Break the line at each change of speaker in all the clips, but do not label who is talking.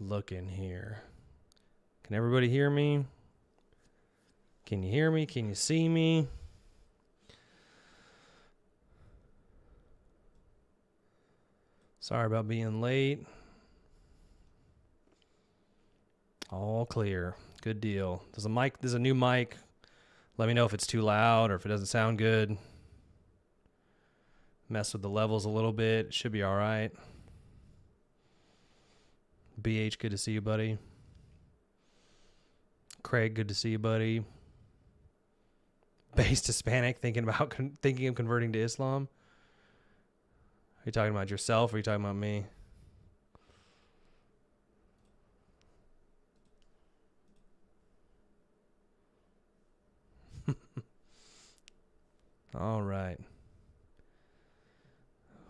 looking here. Can everybody hear me? Can you hear me? Can you see me? Sorry about being late. All clear. Good deal. There's a mic, there's a new mic. Let me know if it's too loud or if it doesn't sound good. Mess with the levels a little bit. Should be all right. BH, good to see you, buddy. Craig, good to see you, buddy. Based Hispanic, thinking about thinking of converting to Islam. Are you talking about yourself or are you talking about me? All right.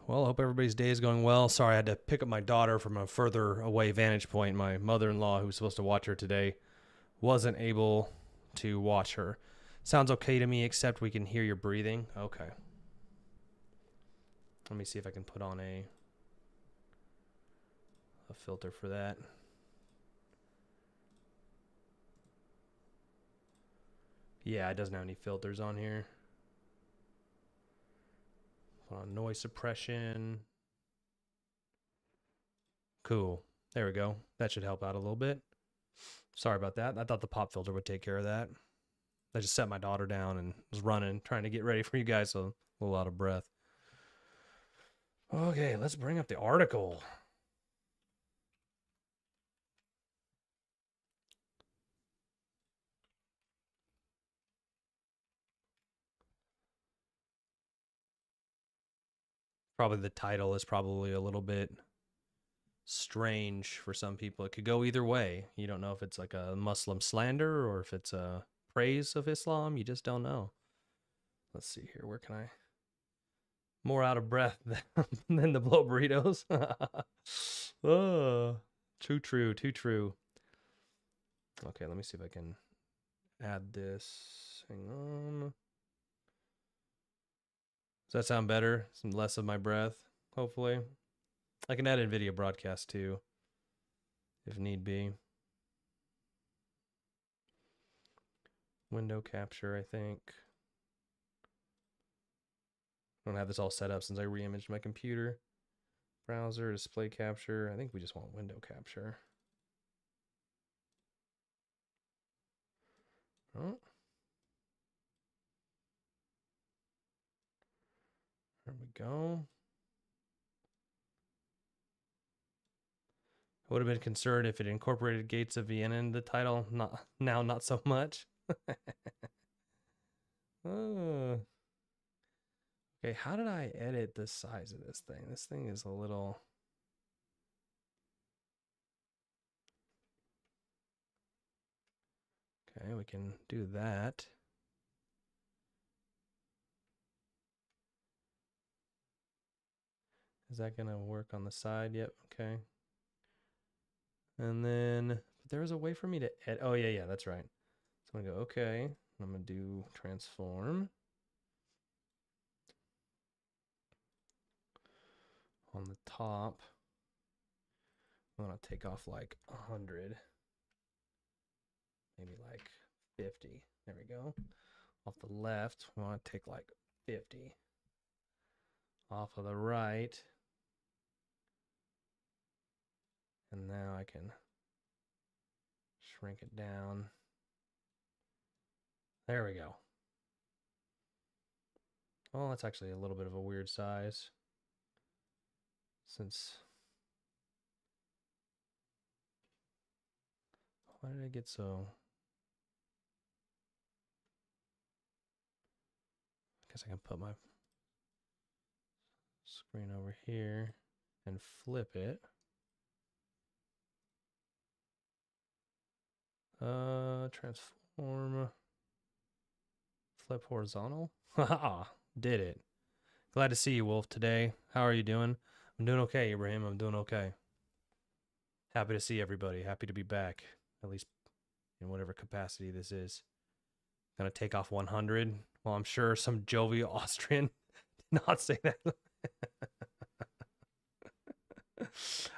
Well, I hope everybody's day is going well. Sorry, I had to pick up my daughter from a further away vantage point. My mother in law, who was supposed to watch her today, wasn't able to watch her. Sounds okay to me, except we can hear your breathing. Okay. Let me see if I can put on a a filter for that. Yeah, it doesn't have any filters on here. On noise suppression. Cool. There we go. That should help out a little bit. Sorry about that. I thought the pop filter would take care of that. I just set my daughter down and was running, trying to get ready for you guys, so a little out of breath. Okay, let's bring up the article. Probably the title is probably a little bit strange for some people. It could go either way. You don't know if it's like a Muslim slander or if it's a praise of Islam. You just don't know. Let's see here. Where can I? More out of breath than, the blow burritos. oh, too true. Too true. Okay, let me see if I can add this. Hang on. Does that sound better? Some less of my breath, hopefully. I can add in video broadcast too, if need be. Window capture, I think. I don't have this all set up since I reimaged my computer. Browser, display capture. I think we just want window capture. Oh. There we go. I would have been concerned if it incorporated Gates of Vienna in the title. Not now, not so much. oh. Okay, how did I edit the size of this thing? This thing is a little. Okay, we can do that. Is that going to work on the side? Yep. Okay. And then but there's a way for me to edit. Oh, yeah, yeah, that's right. So I'm going to go, okay. I'm going to do transform. On the top, I'm going to take off like 100. Maybe like 50. There we go. Off the left, we want to take like 50. Off of the right, And now I can shrink it down. There we go. Well, that's actually a little bit of a weird size. Since... Why did I get so... I guess I can put my screen over here and flip it. Uh, transform. Flip horizontal. Did it. Glad to see you, Wolf, today. How are you doing? I'm doing okay, Ibrahim. I'm doing okay. Happy to see everybody. Happy to be back, at least in whatever capacity this is. Gonna take off 100. Well, I'm sure some jovial Austrian did not say that.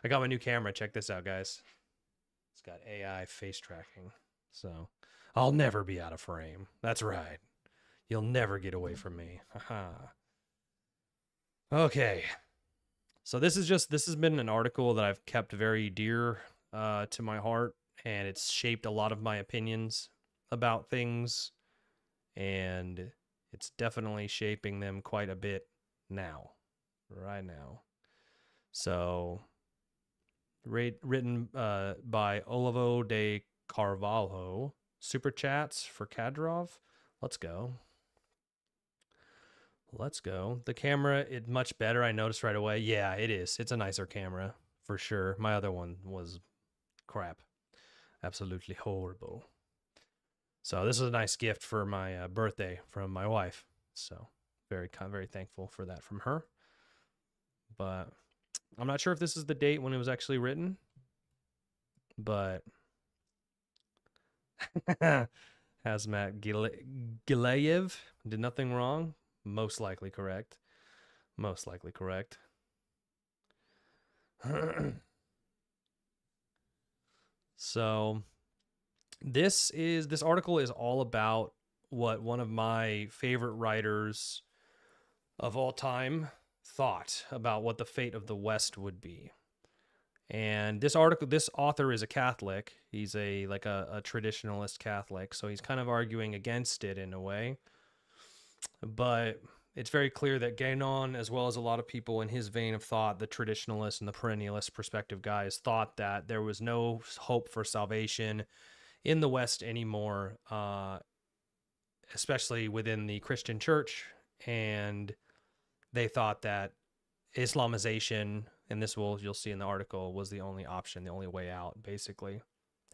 I got my new camera. Check this out, guys. Got AI face tracking. So I'll never be out of frame. That's right. You'll never get away from me. Haha. okay. So this is just this has been an article that I've kept very dear uh, to my heart, and it's shaped a lot of my opinions about things, and it's definitely shaping them quite a bit now, right now. So, written uh, by Olavo de Carvalho. Super chats for Kadyrov. Let's go. Let's go. The camera, it much better. I noticed right away. Yeah, it is. It's a nicer camera for sure. My other one was crap. Absolutely horrible. So this is a nice gift for my uh, birthday from my wife. So very kind, very thankful for that from her. But I'm not sure if this is the date when it was actually written. But Hazmat Gileyev did nothing wrong. Most likely correct. Most likely correct. so this is this article is all about what one of my favorite writers of all time thought about what the fate of the West would be. And this article, this author is a Catholic. He's a like a, a traditionalist Catholic, so he's kind of arguing against it in a way. But it's very clear that Guénon, as well as a lot of people in his vein of thought, the traditionalist and the perennialist perspective guys, thought that there was no hope for salvation in the West anymore, uh, especially within the Christian church. And they thought that Islamization, and this will you'll see in the article, was the only option, the only way out, basically.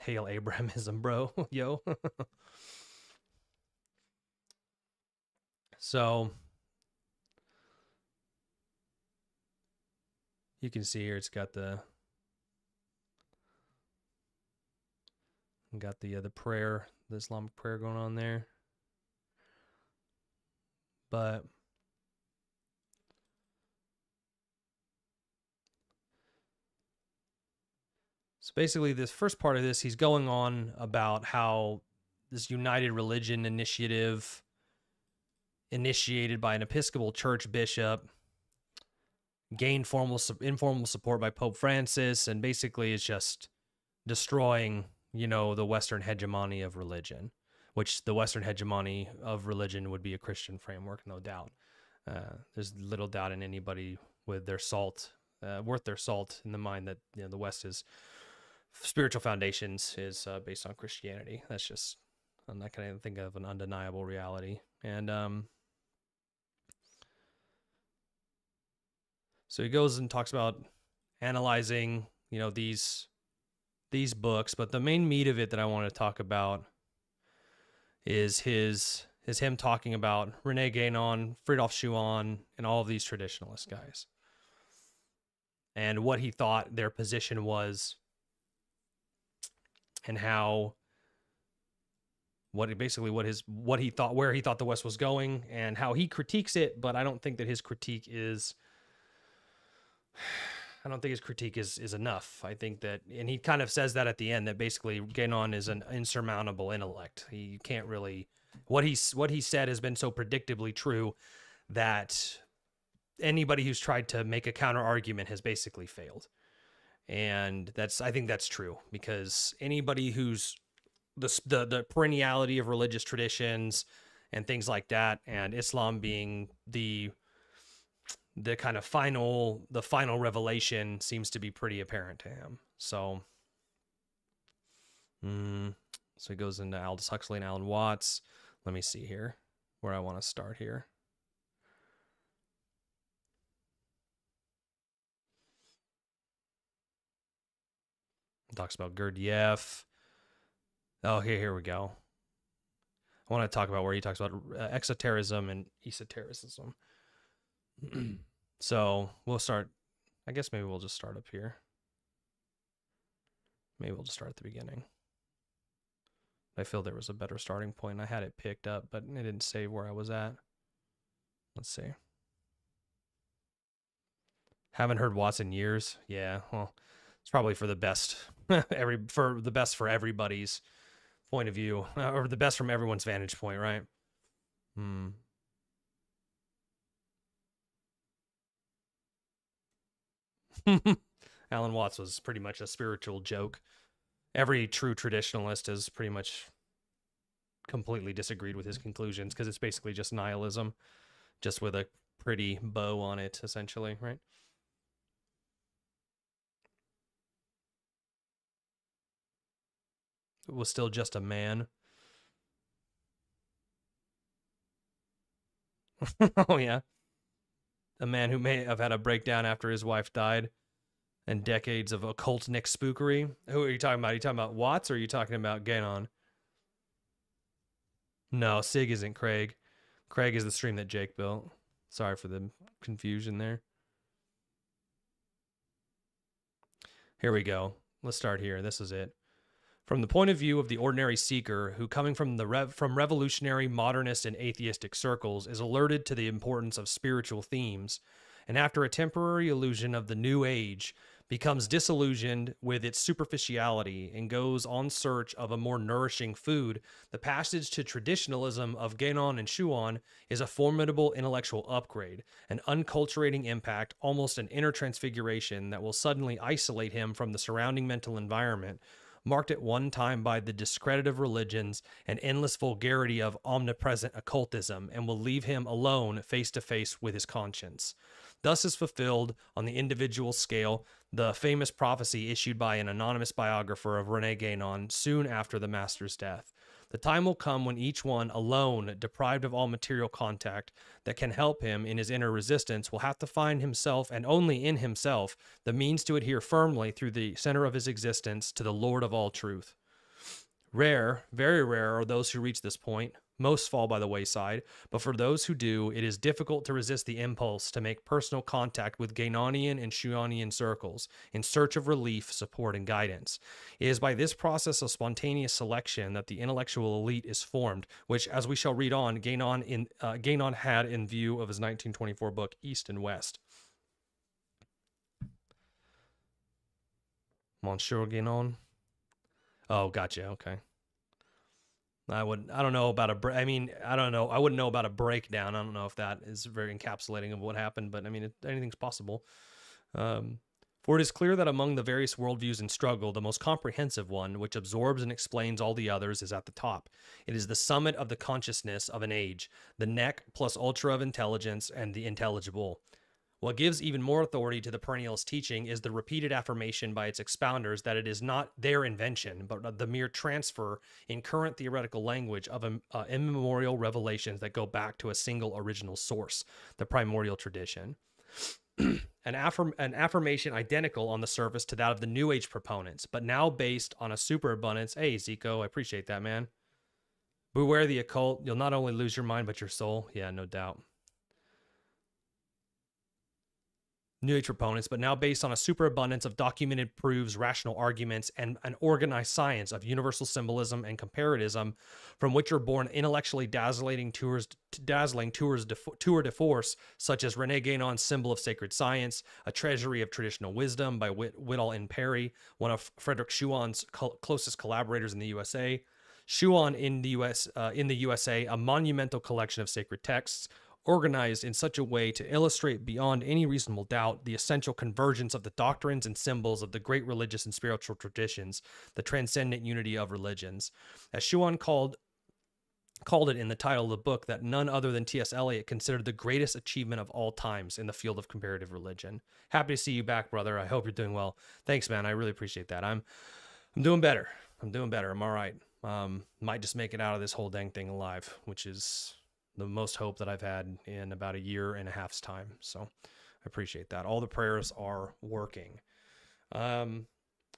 Hail Abrahamism, bro. Yo. so you can see here it's got the got the uh, the prayer, the Islamic prayer going on there. But So basically, this first part of this, he's going on about how this United Religion initiative, initiated by an Episcopal Church bishop, gained formal informal support by Pope Francis, and basically is just destroying, you know, the Western hegemony of religion, which the Western hegemony of religion would be a Christian framework, no doubt. Uh, there's little doubt in anybody with their salt, uh, worth their salt, in the mind that you know the West is spiritual foundations is uh, based on Christianity. That's just I'm not gonna think of an undeniable reality. And um, so he goes and talks about analyzing, you know, these these books, but the main meat of it that I want to talk about is his is him talking about Rene Guénon, Frithjof Schuon, and all of these traditionalist guys, and what he thought their position was and how what basically what his what he thought where he thought the West was going and how he critiques it, but I don't think that his critique is I don't think his critique is is enough. I think that and he kind of says that at the end that basically Guénon is an insurmountable intellect. He can't really what he's what he said has been so predictably true that anybody who's tried to make a counter argument has basically failed and that's I think that's true because anybody who's the the, the perenniality of religious traditions and things like that, and Islam being the the kind of final the final revelation seems to be pretty apparent to him. So, mm, so he goes into Aldous Huxley and Alan Watts. Let me see here where I want to start here. Talks about Gurdjieff. Oh, here, here we go. I want to talk about where he talks about uh, exoterism and esotericism. so we'll start. I guess maybe we'll just start up here. Maybe we'll just start at the beginning. I feel there was a better starting point. I had it picked up, but it didn't say where I was at. Let's see. Haven't heard Watts in years. Yeah, well, It's probably for the best, every for the best for everybody's point of view, uh, or the best from everyone's vantage point, right? Hmm. Alan Watts was pretty much a spiritual joke. Every true traditionalist has pretty much completely disagreed with his conclusions because it's basically just nihilism, just with a pretty bow on it, essentially, right? Was still just a man. oh, yeah. A man who may have had a breakdown after his wife died and decades of occult Nick spookery. Who are you talking about? Are you talking about Watts or are you talking about Guénon? No, Sig isn't Craig. Craig is the stream that Jake built. Sorry for the confusion there. Here we go. Let's start here. This is it. From the point of view of the ordinary seeker who coming from the rev- from revolutionary modernist and atheistic circles is alerted to the importance of spiritual themes and after a temporary illusion of the new age becomes disillusioned with its superficiality and goes on search of a more nourishing food, the passage to traditionalism of Guénon and Schuon is a formidable intellectual upgrade, an unculturating impact, almost an inner transfiguration that will suddenly isolate him from the surrounding mental environment marked at one time by the discredit of religions and endless vulgarity of omnipresent occultism, and will leave him alone face to face with his conscience. Thus is fulfilled on the individual scale the famous prophecy issued by an anonymous biographer of Rene Guénon soon after the master's death. The time will come when each one, alone, deprived of all material contact that can help him in his inner resistance, will have to find himself and only in himself the means to adhere firmly through the center of his existence to the Lord of all truth. Rare, very rare, are those who reach this point, most fall by the wayside, but for those who do, it is difficult to resist the impulse to make personal contact with Guénonian and Schuonian circles in search of relief, support, and guidance. It is by this process of spontaneous selection that the intellectual elite is formed, which, as we shall read on, Guénon, in, uh, Guénon had in view of his 1924 book East and West. Monsieur Guénon. Oh, gotcha. Okay. I would I don't know about a I mean I don't know I wouldn't know about a breakdown. I don't know if that is very encapsulating of what happened, but I mean it, anything's possible. Um, for it is clear that among the various worldviews in struggle, the most comprehensive one, which absorbs and explains all the others, is at the top. It is the summit of the consciousness of an age, the nec plus ultra of intelligence and the intelligible. What gives even more authority to the perennialist teaching is the repeated affirmation by its expounders that it is not their invention, but the mere transfer in current theoretical language of um, uh, immemorial revelations that go back to a single original source, the primordial tradition. an, affirm- an affirmation identical on the surface to that of the New Age proponents, but now based on a superabundance. Hey, Zico, I appreciate that, man. Beware the occult. You'll not only lose your mind, but your soul. Yeah, no doubt. New Age proponents, but now based on a superabundance of documented proofs, rational arguments, and an organized science of universal symbolism and comparatism, from which are born intellectually dazzling tours, dazzling tours de, tour de force, such as Rene Guénon's Symbol of Sacred Science, A Treasury of Traditional Wisdom by Whit, Whitall N. Perry, one of Frederick Schuon's closest collaborators in the USA. Schuon in the US, uh, in the USA, a monumental collection of sacred texts, organized in such a way to illustrate beyond any reasonable doubt the essential convergence of the doctrines and symbols of the great religious and spiritual traditions, the transcendent unity of religions. As Schuon called called it in the title of the book that none other than T.S. Eliot considered the greatest achievement of all times in the field of comparative religion. Happy to see you back, brother. I hope you're doing well. Thanks, man. I really appreciate that. I'm I'm doing better. I'm doing better. I'm all right. Um, might just make it out of this whole dang thing alive, which is the most hope that I've had in about a year and a half's time. So I appreciate that. All the prayers are working. Um,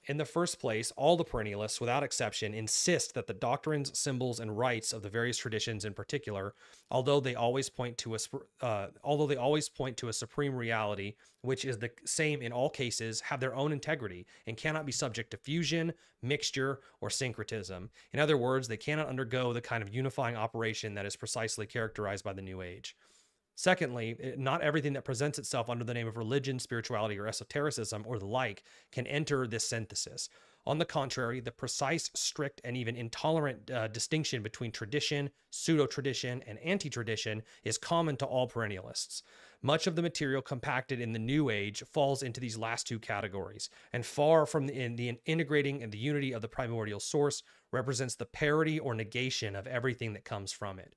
in the first place, all the perennialists, without exception, insist that the doctrines, symbols, and rites of the various traditions, in particular, although they always point to a, uh, although they always point to a supreme reality, which is the same in all cases, have their own integrity and cannot be subject to fusion, mixture, or syncretism. In other words, they cannot undergo the kind of unifying operation that is precisely characterized by the New Age. Secondly, eh, not everything that presents itself under the name of religion, spirituality, or esotericism or the like can enter this synthesis. On the contrary, the precise, strict, and even intolerant uh, distinction between tradition, pseudo tradition, and anti tradition is common to all perennialists. Much of the material compacted in the New Age falls into these last two categories, and far from the, in the integrating and the unity of the primordial source represents the parity or negation of everything that comes from it.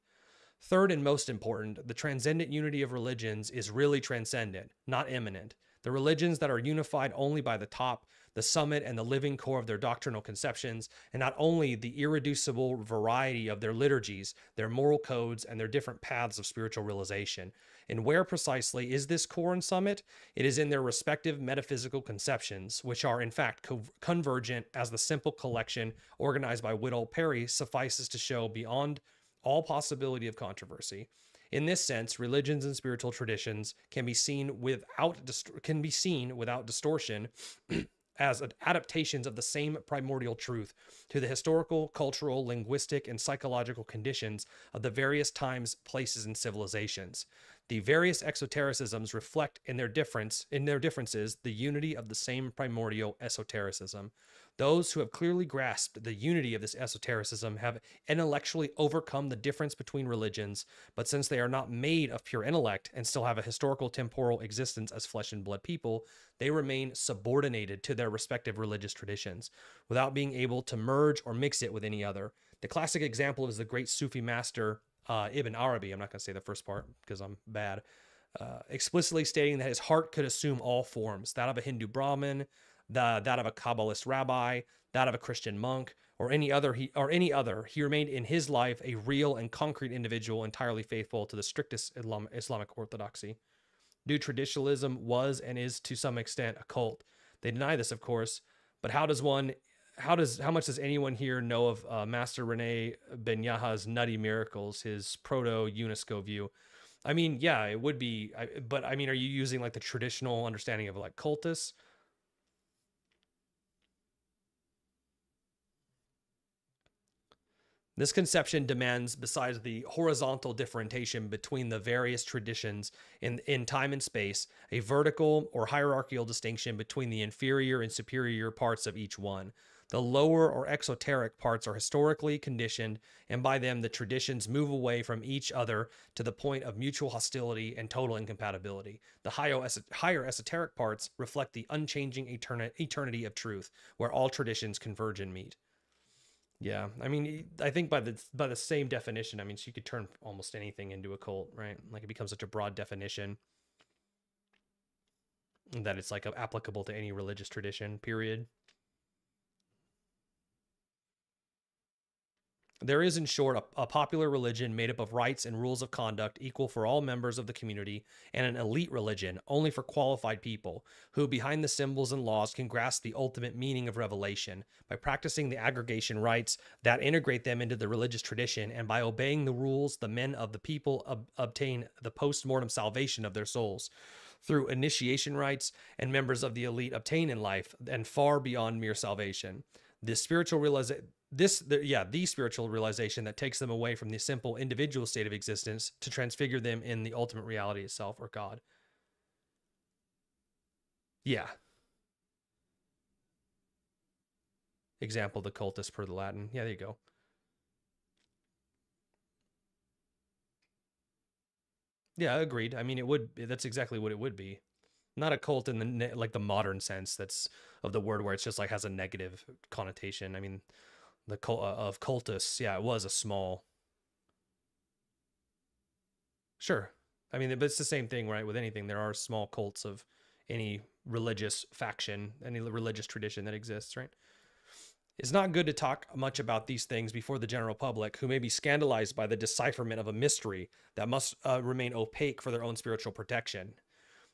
Third and most important, the transcendent unity of religions is really transcendent, not immanent. The religions that are unified only by the top, the summit, and the living core of their doctrinal conceptions, and not only the irreducible variety of their liturgies, their moral codes, and their different paths of spiritual realization. And where precisely is this core and summit? It is in their respective metaphysical conceptions, which are in fact co- convergent, as the simple collection organized by Whitall Perry suffices to show beyond all possibility of controversy. In this sense, religions and spiritual traditions can be seen without can be seen without distortion as adaptations of the same primordial truth to the historical, cultural, linguistic, and psychological conditions of the various times, places, and civilizations. The various exotericisms reflect in their difference in their differences the unity of the same primordial esotericism. Those who have clearly grasped the unity of this esotericism have intellectually overcome the difference between religions, but since they are not made of pure intellect and still have a historical temporal existence as flesh and blood people, they remain subordinated to their respective religious traditions without being able to merge or mix it with any other. The classic example is the great Sufi master uh, Ibn Arabi. I'm not going to say the first part because I'm bad. Uh, explicitly stating that his heart could assume all forms that of a Hindu Brahmin, the, that of a Kabbalist rabbi, that of a Christian monk, or any other he or any other. He remained in his life a real and concrete individual, entirely faithful to the strictest Islam, Islamic orthodoxy. New traditionalism was and is to some extent a cult. They deny this, of course, but how does one how does how much does anyone here know of uh, Master Rene Benyaha's nutty miracles, his proto UNESCO view? I mean, yeah, it would be, but I mean, are you using like the traditional understanding of like cultists? This conception demands, besides the horizontal differentiation between the various traditions in, in time and space, a vertical or hierarchical distinction between the inferior and superior parts of each one. The lower or exoteric parts are historically conditioned, and by them the traditions move away from each other to the point of mutual hostility and total incompatibility. The higher esoteric parts reflect the unchanging eternity of truth, where all traditions converge and meet. Yeah, I mean, I think by the by the same definition, I mean, you could turn almost anything into a cult, right? Like it becomes such a broad definition that it's like applicable to any religious tradition. Period. There is, in short, a, a, popular religion made up of rites and rules of conduct equal for all members of the community, and an elite religion only for qualified people who, behind the symbols and laws, can grasp the ultimate meaning of revelation by practicing the aggregation rites that integrate them into the religious tradition, and by obeying the rules, the men of the people ob- obtain the post mortem salvation of their souls through initiation rites, and members of the elite obtain in life and far beyond mere salvation. This spiritual realization this the, yeah the spiritual realization that takes them away from the simple individual state of existence to transfigure them in the ultimate reality itself or god. Yeah. Example the cultus per the latin. Yeah there you go. Yeah agreed. I mean it would that's exactly what it would be. Not a cult in the like the modern sense that's of the word where it's just like has a negative connotation. I mean the cult uh, of cultists. Yeah, it was a small. Sure, I mean, but it's the same thing, right? With anything, there are small cults of any religious faction, any religious tradition that exists, right? It's not good to talk much about these things before the general public, who may be scandalized by the decipherment of a mystery that must uh, remain opaque for their own spiritual protection.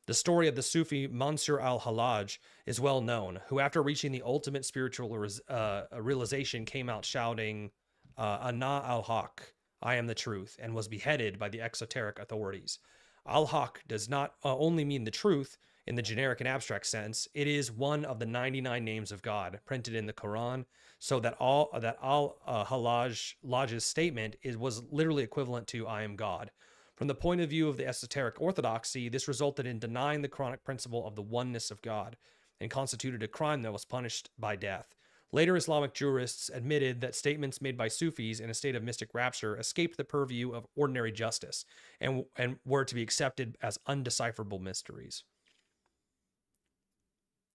The story of the Sufi Mansur al Hallaj is well known, who, after reaching the ultimate spiritual uh, realization, came out shouting, uh, Ana al Haq, I am the truth, and was beheaded by the exoteric authorities. Al Haq does not uh, only mean the truth in the generic and abstract sense, it is one of the 99 names of God printed in the Quran, so that all that al uh, Hallaj Laj's statement is was literally equivalent to I am God. From the point of view of the esoteric orthodoxy, this resulted in denying the chronic principle of the oneness of God and constituted a crime that was punished by death. Later Islamic jurists admitted that statements made by Sufis in a state of mystic rapture escaped the purview of ordinary justice and, and were to be accepted as undecipherable mysteries.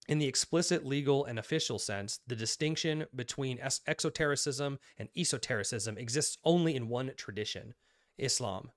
In the explicit legal and official sense, the distinction between exotericism and esotericism exists only in one tradition, Islam.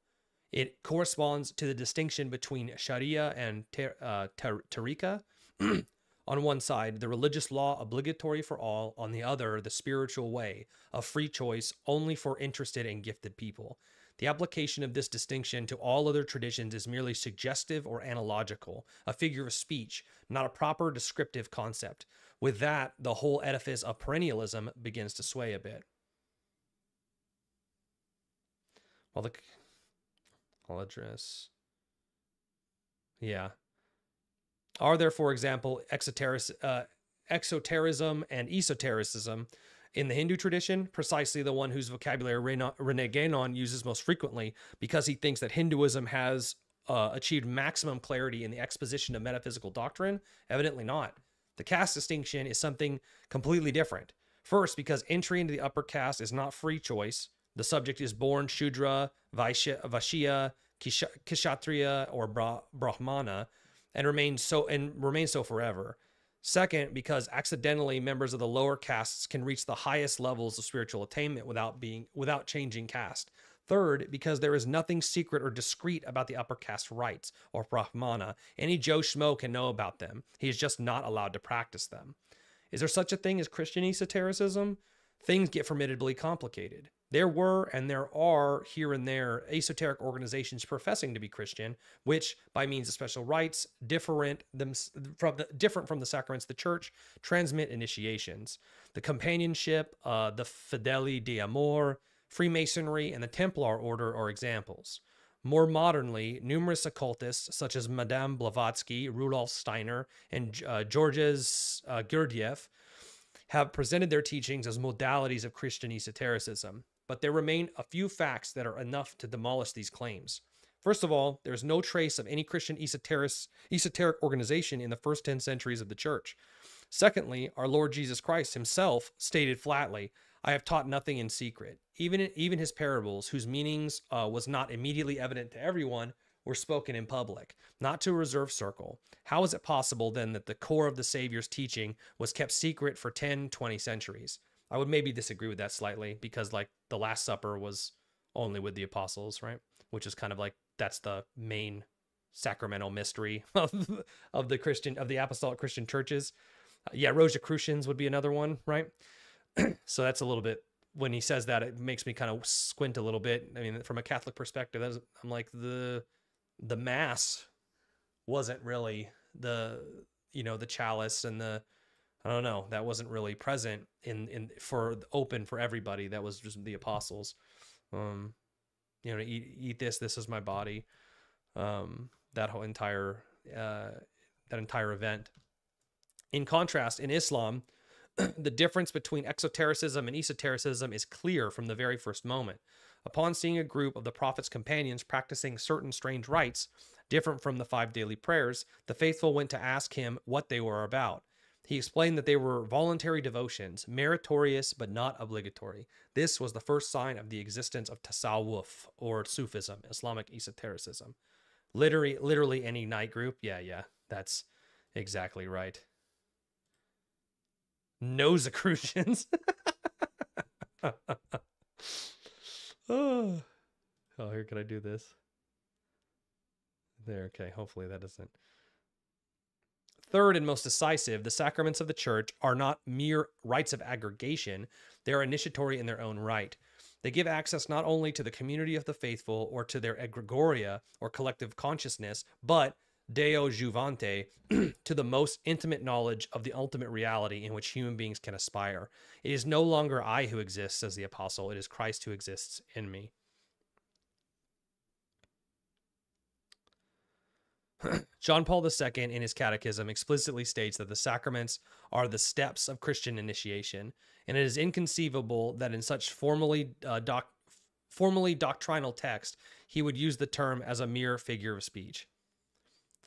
It corresponds to the distinction between Sharia and ter- uh, ter- Tariqa. on one side, the religious law obligatory for all, on the other, the spiritual way of free choice only for interested and gifted people. The application of this distinction to all other traditions is merely suggestive or analogical, a figure of speech, not a proper descriptive concept. With that, the whole edifice of perennialism begins to sway a bit. Well, the Address. Yeah. Are there, for example, exoteric, uh, and esotericism in the Hindu tradition, precisely the one whose vocabulary Rene Guénon uses most frequently, because he thinks that Hinduism has uh, achieved maximum clarity in the exposition of metaphysical doctrine? Evidently not. The caste distinction is something completely different. First, because entry into the upper caste is not free choice. The subject is born Shudra, Vaishya, Vashya, Kshatriya, or Brahmana, and remain so and remain so forever. Second, because accidentally members of the lower castes can reach the highest levels of spiritual attainment without being without changing caste. Third, because there is nothing secret or discreet about the upper caste rites or Brahmana. Any Joe Schmo can know about them. He is just not allowed to practice them. Is there such a thing as Christian esotericism? Things get formidably complicated. There were and there are here and there esoteric organizations professing to be Christian, which, by means of special rites, different them from the different from the sacraments of the church, transmit initiations. The companionship, uh, the Fideli di Amor, Freemasonry, and the Templar Order are examples. More modernly, numerous occultists such as Madame Blavatsky, Rudolf Steiner, and uh, Georges uh, Gurdjieff have presented their teachings as modalities of Christian esotericism but there remain a few facts that are enough to demolish these claims. First of all, there's no trace of any Christian esoteric, esoteric organization in the first 10 centuries of the church. Secondly, our Lord Jesus Christ himself stated flatly, I have taught nothing in secret. Even, even his parables, whose meanings uh, was not immediately evident to everyone, were spoken in public, not to a reserved circle. How is it possible then that the core of the Savior's teaching was kept secret for 10, 20 centuries? I would maybe disagree with that slightly because like the Last Supper was only with the apostles, right? Which is kind of like that's the main sacramental mystery of, of the Christian of the apostolic Christian churches. Uh, yeah, Rosicrucians would be another one, right? so that's a little bit when he says that it makes me kind of squint a little bit. I mean, from a Catholic perspective, I'm like the the mass wasn't really the you know the chalice and the I don't know. That wasn't really present in in for open for everybody. That was just the apostles. Um, you know, eat eat this. This is my body. Um, that whole entire uh, that entire event. In contrast, in Islam, the difference between exotericism and esotericism is clear from the very first moment. Upon seeing a group of the Prophet's companions practicing certain strange rites, different from the five daily prayers, the faithful went to ask him what they were about. He explained that they were voluntary devotions, meritorious but not obligatory. This was the first sign of the existence of tasawwuf, or Sufism, Islamic esotericism. Literally, literally any night group. Yeah, yeah, that's exactly right. Rosicrucians. oh. oh, here, can I do this? There, okay. Hopefully that doesn't. Third and most decisive, the sacraments of the church are not mere rites of aggregation, they are initiatory in their own right. They give access not only to the community of the faithful or to their egregoria or collective consciousness, but Deo Juvante to the most intimate knowledge of the ultimate reality in which human beings can aspire. It is no longer I who exists, says the apostle, it is Christ who exists in me. John Paul II, in his catechism, explicitly states that the sacraments are the steps of Christian initiation, and it is inconceivable that in such formally, uh, doc- formally doctrinal text he would use the term as a mere figure of speech.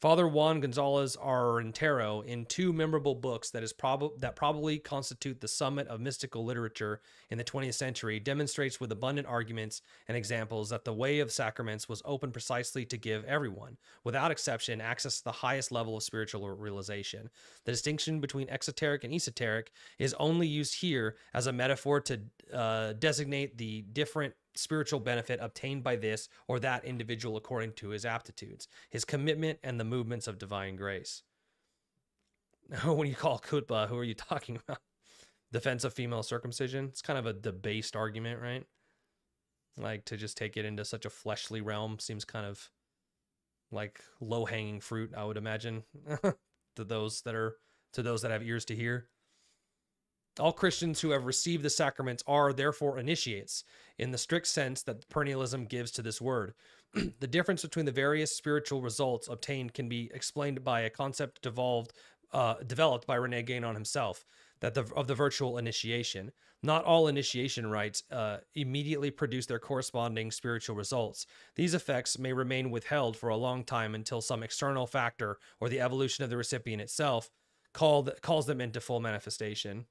Father Juan Gonzalez Arintero, in two memorable books that is prob- that probably constitute the summit of mystical literature in the 20th century, demonstrates with abundant arguments and examples that the way of sacraments was open precisely to give everyone, without exception, access to the highest level of spiritual realization. The distinction between exoteric and esoteric is only used here as a metaphor to uh, designate the different spiritual benefit obtained by this or that individual according to his aptitudes, his commitment, and the movements of divine grace. when you call khutbah, who are you talking about? Defense of female circumcision? It's kind of a debased argument, right? Like to just take it into such a fleshly realm seems kind of like low hanging fruit, I would imagine, to those that are to those that have ears to hear. All Christians who have received the sacraments are therefore initiates in the strict sense that perennialism gives to this word. the difference between the various spiritual results obtained can be explained by a concept devolved, uh, developed by Rene Guénon himself, that the, of the virtual initiation. Not all initiation rites uh, immediately produce their corresponding spiritual results. These effects may remain withheld for a long time until some external factor or the evolution of the recipient itself called, calls them into full manifestation.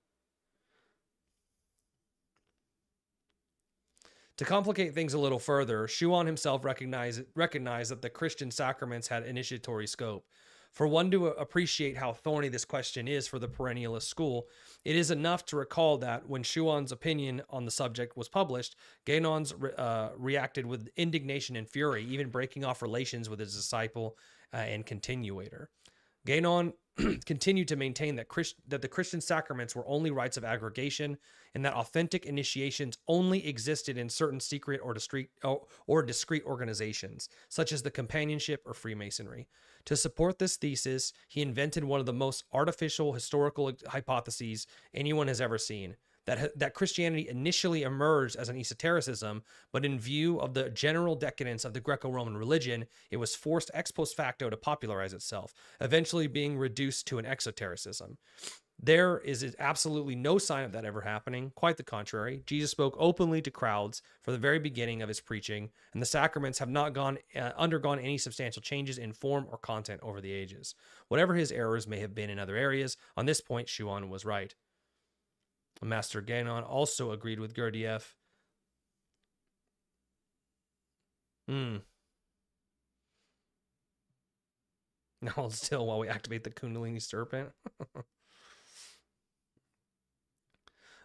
To complicate things a little further, Schuon himself recognized, recognized that the Christian sacraments had initiatory scope. For one to appreciate how thorny this question is for the perennialist school, it is enough to recall that when Schuon's opinion on the subject was published, Guénon's uh, reacted with indignation and fury, even breaking off relations with his disciple uh, and continuator. Guénon continued to maintain that, Christ- that the Christian sacraments were only rites of aggregation and that authentic initiations only existed in certain secret or discreet, or discrete organizations, such as the companionship or Freemasonry. To support this thesis, he invented one of the most artificial historical hypotheses anyone has ever seen that that Christianity initially emerged as an esotericism, but in view of the general decadence of the Greco-Roman religion, it was forced ex post facto to popularize itself, eventually being reduced to an exotericism. There is absolutely no sign of that ever happening. Quite the contrary. Jesus spoke openly to crowds from the very beginning of his preaching, and the sacraments have not gone uh, undergone any substantial changes in form or content over the ages. Whatever his errors may have been in other areas, on this point Schuon was right. Master Guénon also agreed with Gurdjieff. Hmm. Now hold still while we activate the Kundalini serpent.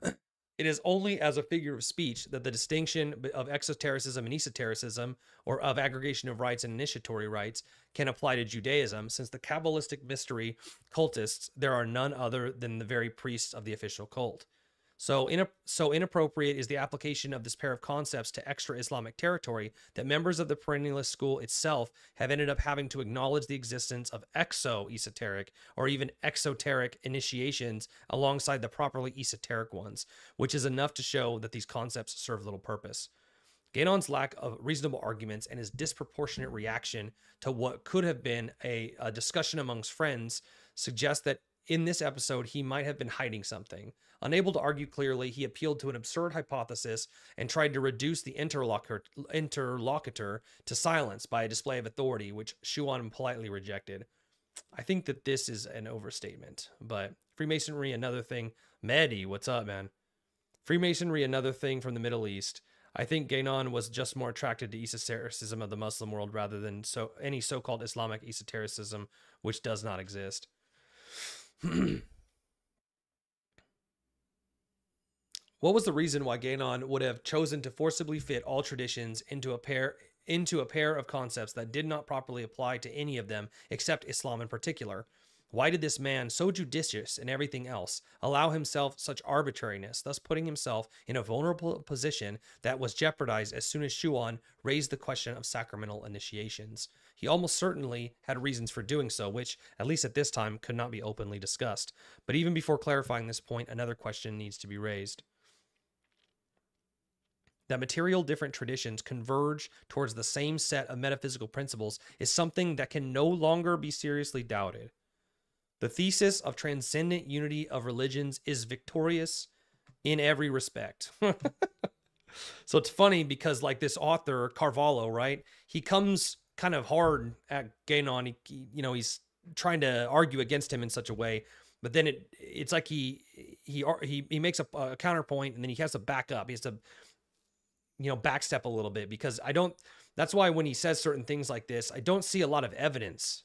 it is only as a figure of speech that the distinction of exotericism and esotericism, or of aggregation of rites and initiatory rites, can apply to Judaism, since the Kabbalistic mystery cultists, there are none other than the very priests of the official cult. So, in, so inappropriate is the application of this pair of concepts to extra Islamic territory that members of the perennialist school itself have ended up having to acknowledge the existence of exo esoteric or even exoteric initiations alongside the properly esoteric ones, which is enough to show that these concepts serve little purpose. Guénon's lack of reasonable arguments and his disproportionate reaction to what could have been a, a discussion amongst friends suggest that in this episode he might have been hiding something. Unable to argue clearly, he appealed to an absurd hypothesis and tried to reduce the interlocutor, interlocutor to silence by a display of authority, which Schuon politely rejected. I think that this is an overstatement, but Freemasonry, another thing. Mehdi, what's up, man? Freemasonry, another thing from the Middle East. I think Guénon was just more attracted to esotericism of the Muslim world rather than so any so-called Islamic esotericism, which does not exist. What was the reason why Guénon would have chosen to forcibly fit all traditions into a pair into a pair of concepts that did not properly apply to any of them except Islam in particular? Why did this man, so judicious in everything else, allow himself such arbitrariness, thus putting himself in a vulnerable position that was jeopardized as soon as Schuon raised the question of sacramental initiations? He almost certainly had reasons for doing so, which, at least at this time, could not be openly discussed. But even before clarifying this point, another question needs to be raised that material different traditions converge towards the same set of metaphysical principles is something that can no longer be seriously doubted. The thesis of transcendent unity of religions is victorious in every respect. so it's funny because like this author Carvalho, right? He comes kind of hard at Guénon. He, he, you know, he's trying to argue against him in such a way, but then it it's like he he he he makes a, a counterpoint and then he has to back up. He has to you know backstep a little bit because I don't. That's why when he says certain things like this, I don't see a lot of evidence.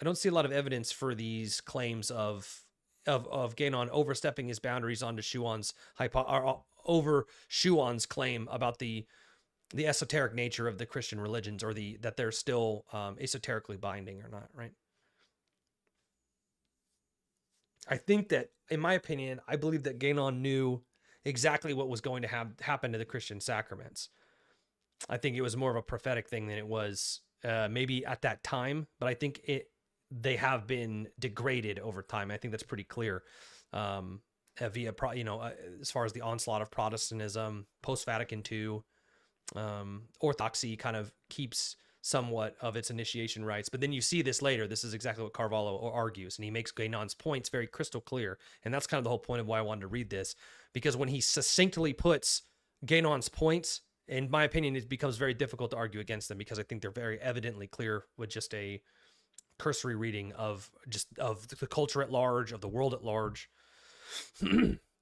I don't see a lot of evidence for these claims of of of Guénon overstepping his boundaries onto Schuon's hypo or over Schuon's claim about the the esoteric nature of the Christian religions or the that they're still um, esoterically binding or not, right? I think that, in my opinion, I believe that Guénon knew exactly what was going to have happen to the Christian sacraments. I think it was more of a prophetic thing than it was uh, maybe at that time, but I think it they have been degraded over time. I think that's pretty clear. Um, via, you know, uh, as far as the onslaught of Protestantism, post Vatican II, um, Orthodoxy kind of keeps somewhat of its initiation rites. But then you see this later. This is exactly what Carvalho argues, and he makes Guénon's points very crystal clear. And that's kind of the whole point of why I wanted to read this, because when he succinctly puts Guénon's points, in my opinion, it becomes very difficult to argue against them because I think they're very evidently clear with just a cursory reading of just of the culture at large, of the world at large.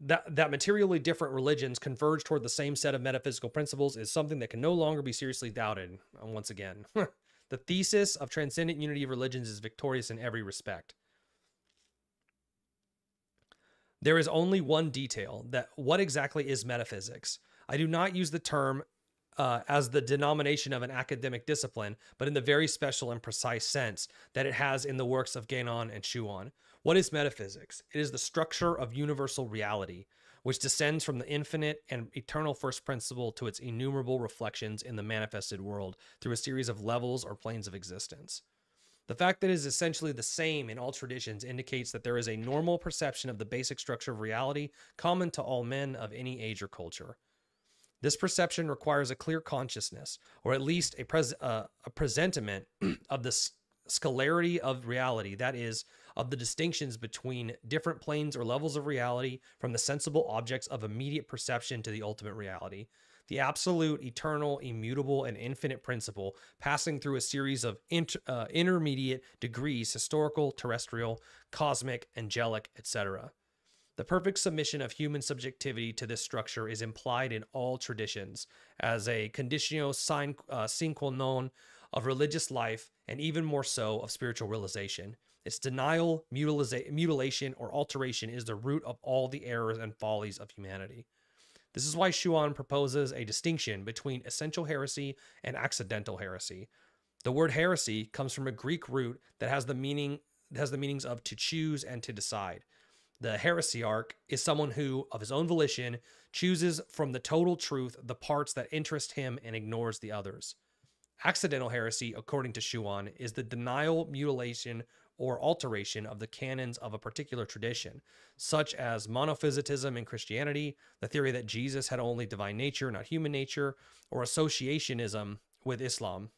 that that materially different religions converge toward the same set of metaphysical principles is something that can no longer be seriously doubted. And once again, the thesis of transcendent unity of religions is victorious in every respect. There is only one detail that what exactly is metaphysics? I do not use the term uh, as the denomination of an academic discipline, but in the very special and precise sense that it has in the works of Guénon and Schuon. What is metaphysics? It is the structure of universal reality, which descends from the infinite and eternal first principle to its innumerable reflections in the manifested world through a series of levels or planes of existence. The fact that it is essentially the same in all traditions indicates that there is a normal perception of the basic structure of reality common to all men of any age or culture. This perception requires a clear consciousness, or at least a, pres- uh, a presentiment of the scalarity of reality, that is, of the distinctions between different planes or levels of reality from the sensible objects of immediate perception to the ultimate reality. The absolute, eternal, immutable, and infinite principle passing through a series of inter, uh, intermediate degrees historical, terrestrial, cosmic, angelic, etc. The perfect submission of human subjectivity to this structure is implied in all traditions as a conditio sine, uh, sine qua non of religious life and even more so of spiritual realization. Its denial, mutilation, or alteration is the root of all the errors and follies of humanity. This is why Schuon proposes a distinction between essential heresy and accidental heresy. The word heresy comes from a Greek root that has the meaning has the meanings of to choose and to decide. The heresiarch is someone who, of his own volition, chooses from the total truth the parts that interest him and ignores the others. Accidental heresy, according to Schuon, is the denial, mutilation, or alteration of the canons of a particular tradition, such as monophysitism in Christianity, the theory that Jesus had only divine nature, not human nature, or associationism with Islam,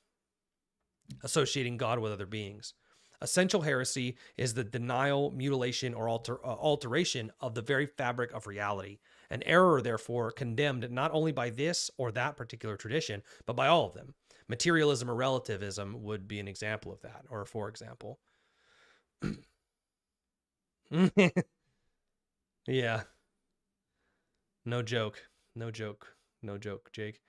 associating God with other beings. Essential heresy is the denial, mutilation, or alter, uh, alteration of the very fabric of reality. An error, therefore, condemned not only by this or that particular tradition, but by all of them. Materialism or relativism would be an example of that, or for example. yeah. No joke. No joke. No joke, Jake.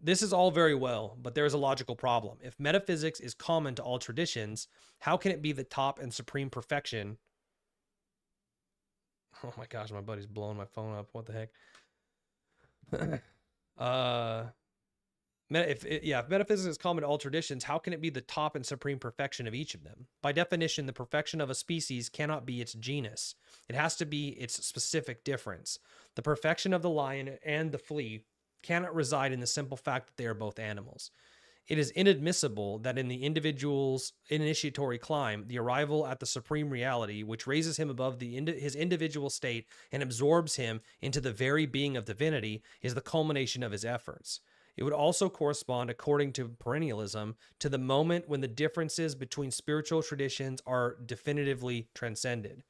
This is all very well, but there is a logical problem. If metaphysics is common to all traditions, how can it be the top and supreme perfection? Oh my gosh, my buddy's blowing my phone up. What the heck? uh if yeah, if metaphysics is common to all traditions, how can it be the top and supreme perfection of each of them? By definition, the perfection of a species cannot be its genus. It has to be its specific difference. The perfection of the lion and the flea cannot reside in the simple fact that they are both animals. It is inadmissible that in the individual's initiatory climb, the arrival at the supreme reality, which raises him above the his individual state and absorbs him into the very being of divinity, is the culmination of his efforts. It would also correspond, according to perennialism, to the moment when the differences between spiritual traditions are definitively transcended.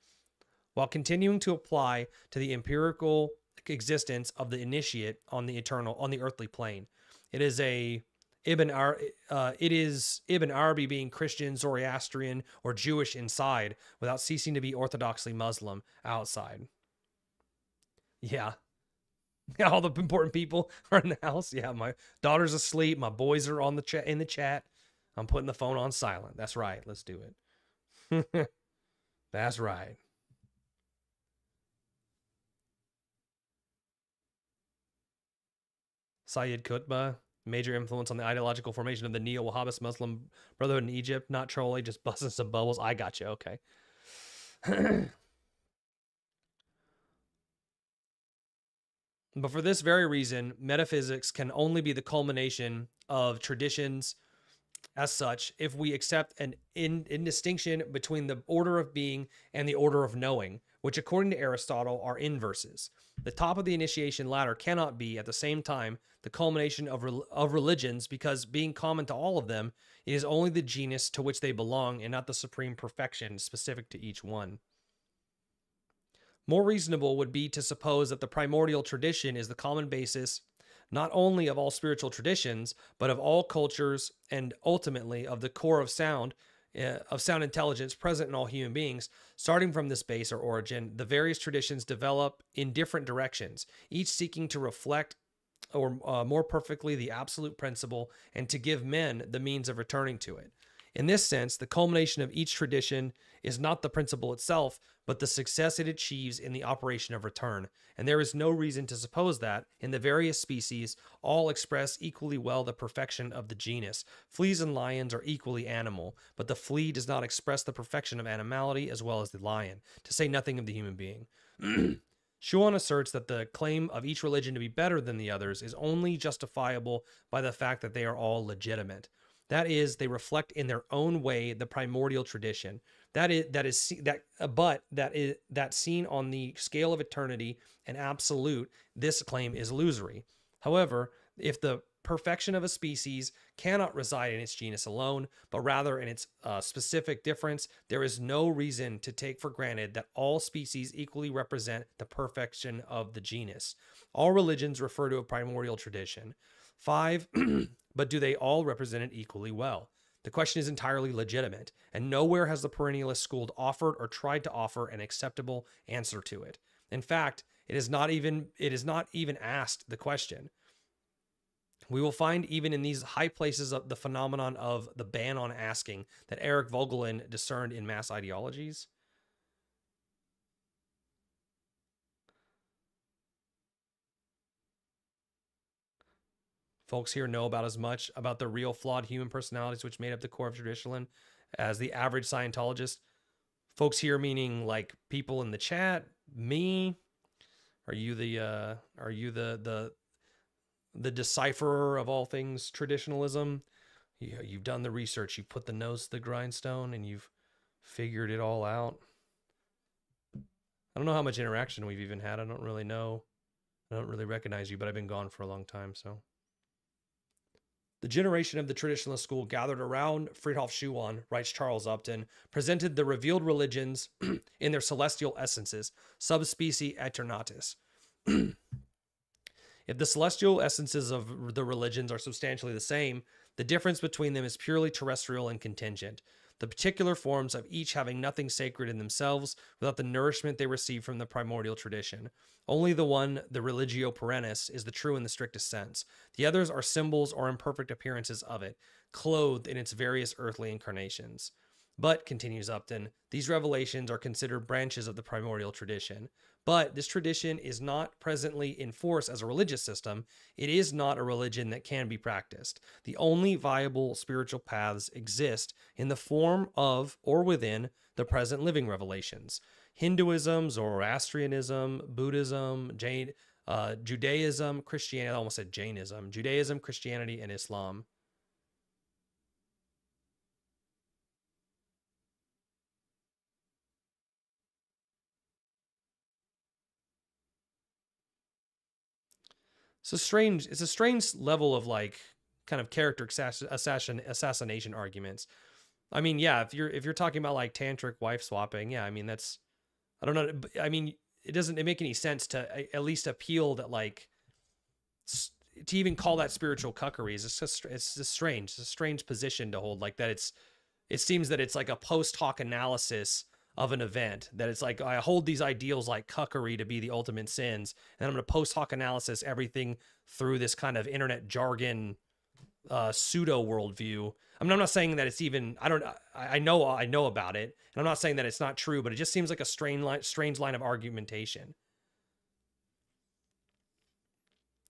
While continuing to apply to the empirical existence of the initiate on the eternal on the earthly plane. It is a Ibn Ar- uh, it is Ibn Arabi being Christian, Zoroastrian, or Jewish inside without ceasing to be orthodoxly Muslim outside. Yeah. All the important people are in the house. Yeah, my daughter's asleep. My boys are on the chat in the chat. I'm putting the phone on silent. That's right. Let's do it. That's right. Sayyid Qutb, major influence on the ideological formation of the neo Wahhabist Muslim Brotherhood in Egypt. Not trolling, just busting some bubbles. I got you. Okay. but for this very reason, metaphysics can only be the culmination of traditions as such if we accept an in, in distinction between the order of being and the order of knowing, which according to Aristotle are inverses. The top of the initiation ladder cannot be at the same time the culmination of, of religions because being common to all of them, it is only the genus to which they belong and not the supreme perfection specific to each one. More reasonable would be to suppose that the primordial tradition is the common basis not only of all spiritual traditions, but of all cultures and ultimately of the core of sound, of sound intelligence present in all human beings. Starting from this base or origin, the various traditions develop in different directions, each seeking to reflect or uh, more perfectly the absolute principle and to give men the means of returning to it. In this sense, the culmination of each tradition is not the principle itself, but the success it achieves in the operation of return. And there is no reason to suppose that, in the various species, all express equally well the perfection of the genus. Fleas and lions are equally animal, but the flea does not express the perfection of animality as well as the lion, to say nothing of the human being. Schuon asserts that the claim of each religion to be better than the others is only justifiable by the fact that they are all legitimate. That is, they reflect in their own way the primordial tradition. That is that is that uh, but that is that seen on the scale of eternity and absolute, this claim is illusory. However, if the perfection of a species cannot reside in its genus alone, but rather in its uh, specific difference, there is no reason to take for granted that all species equally represent the perfection of the genus. All religions refer to a primordial tradition. Five, but do they all represent it equally well? The question is entirely legitimate, and nowhere has the perennialist school offered or tried to offer an acceptable answer to it. In fact, it is not even it is not even asked the question. We will find even in these high places of the phenomenon of the ban on asking that Eric Voegelin discerned in mass ideologies. Folks here know about as much about the real flawed human personalities which made up the core of tradition as the average Scientologist. Folks here meaning like people in the chat, me. Are you the uh are you the the the decipherer of all things traditionalism? You, you've done the research, you put the nose to the grindstone and you've figured it all out. I don't know how much interaction we've even had. I don't really know. I don't really recognize you, but I've been gone for a long time, so the generation of the traditionalist school gathered around Frithjof Schuon, writes Charles Upton, presented the revealed religions in their celestial essences, subspecie aeternatis. if the celestial essences of the religions are substantially the same, the difference between them is purely terrestrial and contingent the particular forms of each having nothing sacred in themselves without the nourishment they receive from the primordial tradition. Only the one, the religio perennis, is the true in the strictest sense. The others are symbols or imperfect appearances of it, clothed in its various earthly incarnations. But, continues Upton, these revelations are considered branches of the primordial tradition. But this tradition is not presently in force as a religious system. It is not a religion that can be practiced. The only viable spiritual paths exist in the form of or within the present living revelations. Hinduism, Zoroastrianism, Buddhism, Jain, uh, Judaism, Christianity, I almost said Jainism, Judaism, Christianity, and Islam. It's a strange. It's a strange level of like kind of character assassin assassination arguments. I mean, yeah, if you're if you're talking about like tantric wife swapping, yeah, I mean that's I don't know. I mean, it doesn't it make any sense to at least appeal that like to even call that spiritual cuckery is just it's just strange. It's a strange position to hold like that. It's it seems that it's like a post hoc analysis of an event that it's like I hold these ideals like cuckery to be the ultimate sins, and I'm going to post hoc analysis everything through this kind of internet jargon uh, pseudo worldview. I mean, I'm not saying that it's even. I don't. I, I know. I know about it, and I'm not saying that it's not true. But it just seems like a strange line, strange line of argumentation.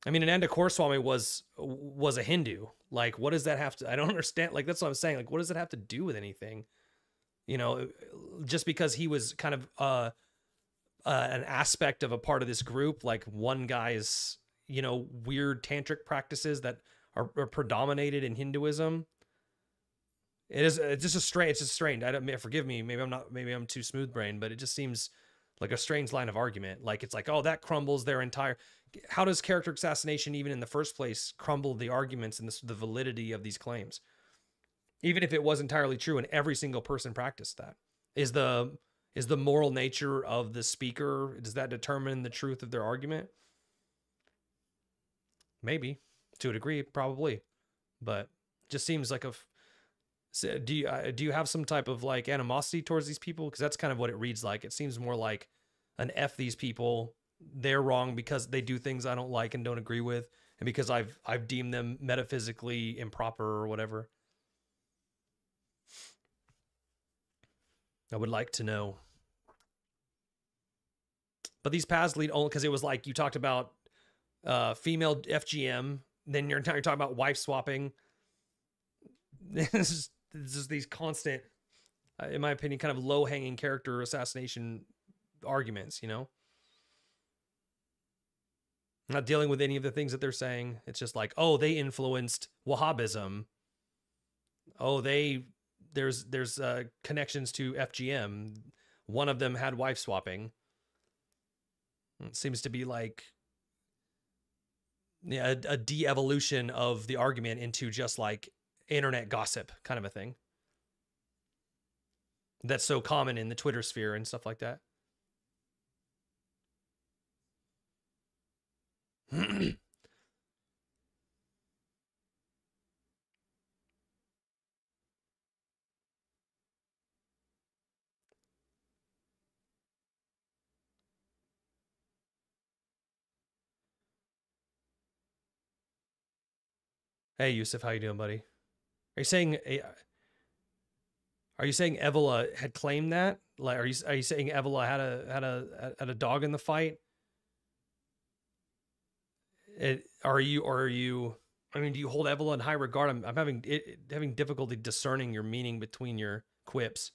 I mean, Ananda Coomaraswamy was was a Hindu. Like, what does that have to? I don't understand. Like, that's what I'm saying. Like, what does it have to do with anything? You know, just because he was kind of uh, uh an aspect of a part of this group, like one guy's you know weird tantric practices that are, are predominated in Hinduism. It is it's just a strange. It's just strange. I don't forgive me. Maybe I'm not. Maybe I'm too smooth brain, but it just seems like a strange line of argument. Like it's like, oh, that crumbles their entire. How does character assassination even in the first place crumble the arguments and the, the validity of these claims? Even if it was entirely true and every single person practiced that, is the is the moral nature of the speaker does that determine the truth of their argument? Maybe to a degree, probably, but just seems like a. Do you uh, do you have some type of like animosity towards these people? Because that's kind of what it reads like. It seems more like an f these people. They're wrong because they do things I don't like and don't agree with, and because I've I've deemed them metaphysically improper or whatever. I would like to know. But these paths lead only because it was like you talked about uh, female FGM then you're, now you're talking about wife swapping. This is, this is these constant, uh, in my opinion, kind of low hanging character assassination arguments, you know? not dealing with any of the things that they're saying. It's just like, oh, they influenced Wahhabism. Oh, they there's there's uh, connections to FGM. One of them had wife swapping. It seems to be like yeah, a, a de-evolution of the argument into just like internet gossip kind of a thing. That's so common in the Twitter sphere and stuff like that. Hey Yusuf, how you doing, buddy? Are you saying eh, are you saying Evola had claimed that? Like, are you are you saying Evola had a had a had a dog in the fight? It, are you or are you? I mean, do you hold Evola in high regard? I'm, I'm having it, having difficulty discerning your meaning between your quips.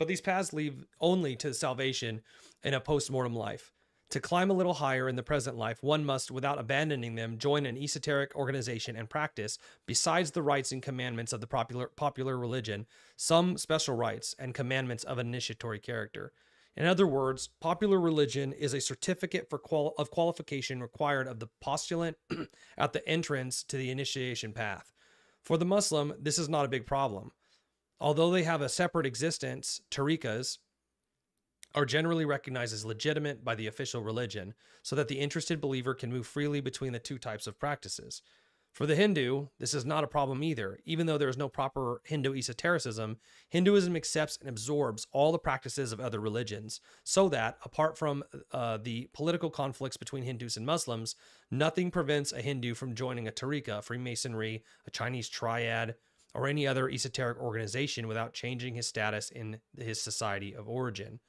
But these paths lead only to salvation in a post mortem life. To climb a little higher in the present life, one must, without abandoning them, join an esoteric organization and practice, besides the rites and commandments of the popular, popular religion, some special rites and commandments of initiatory character. In other words, popular religion is a certificate for qual- of qualification required of the postulant at the entrance to the initiation path. For the Muslim, this is not a big problem. Although they have a separate existence, tariqas are generally recognized as legitimate by the official religion so that the interested believer can move freely between the two types of practices. For the Hindu, this is not a problem either. Even though there is no proper Hindu esotericism, Hinduism accepts and absorbs all the practices of other religions, so that, apart from uh, the political conflicts between Hindus and Muslims, nothing prevents a Hindu from joining a tariqa, Freemasonry, a Chinese triad, or any other esoteric organization without changing his status in his society of origin.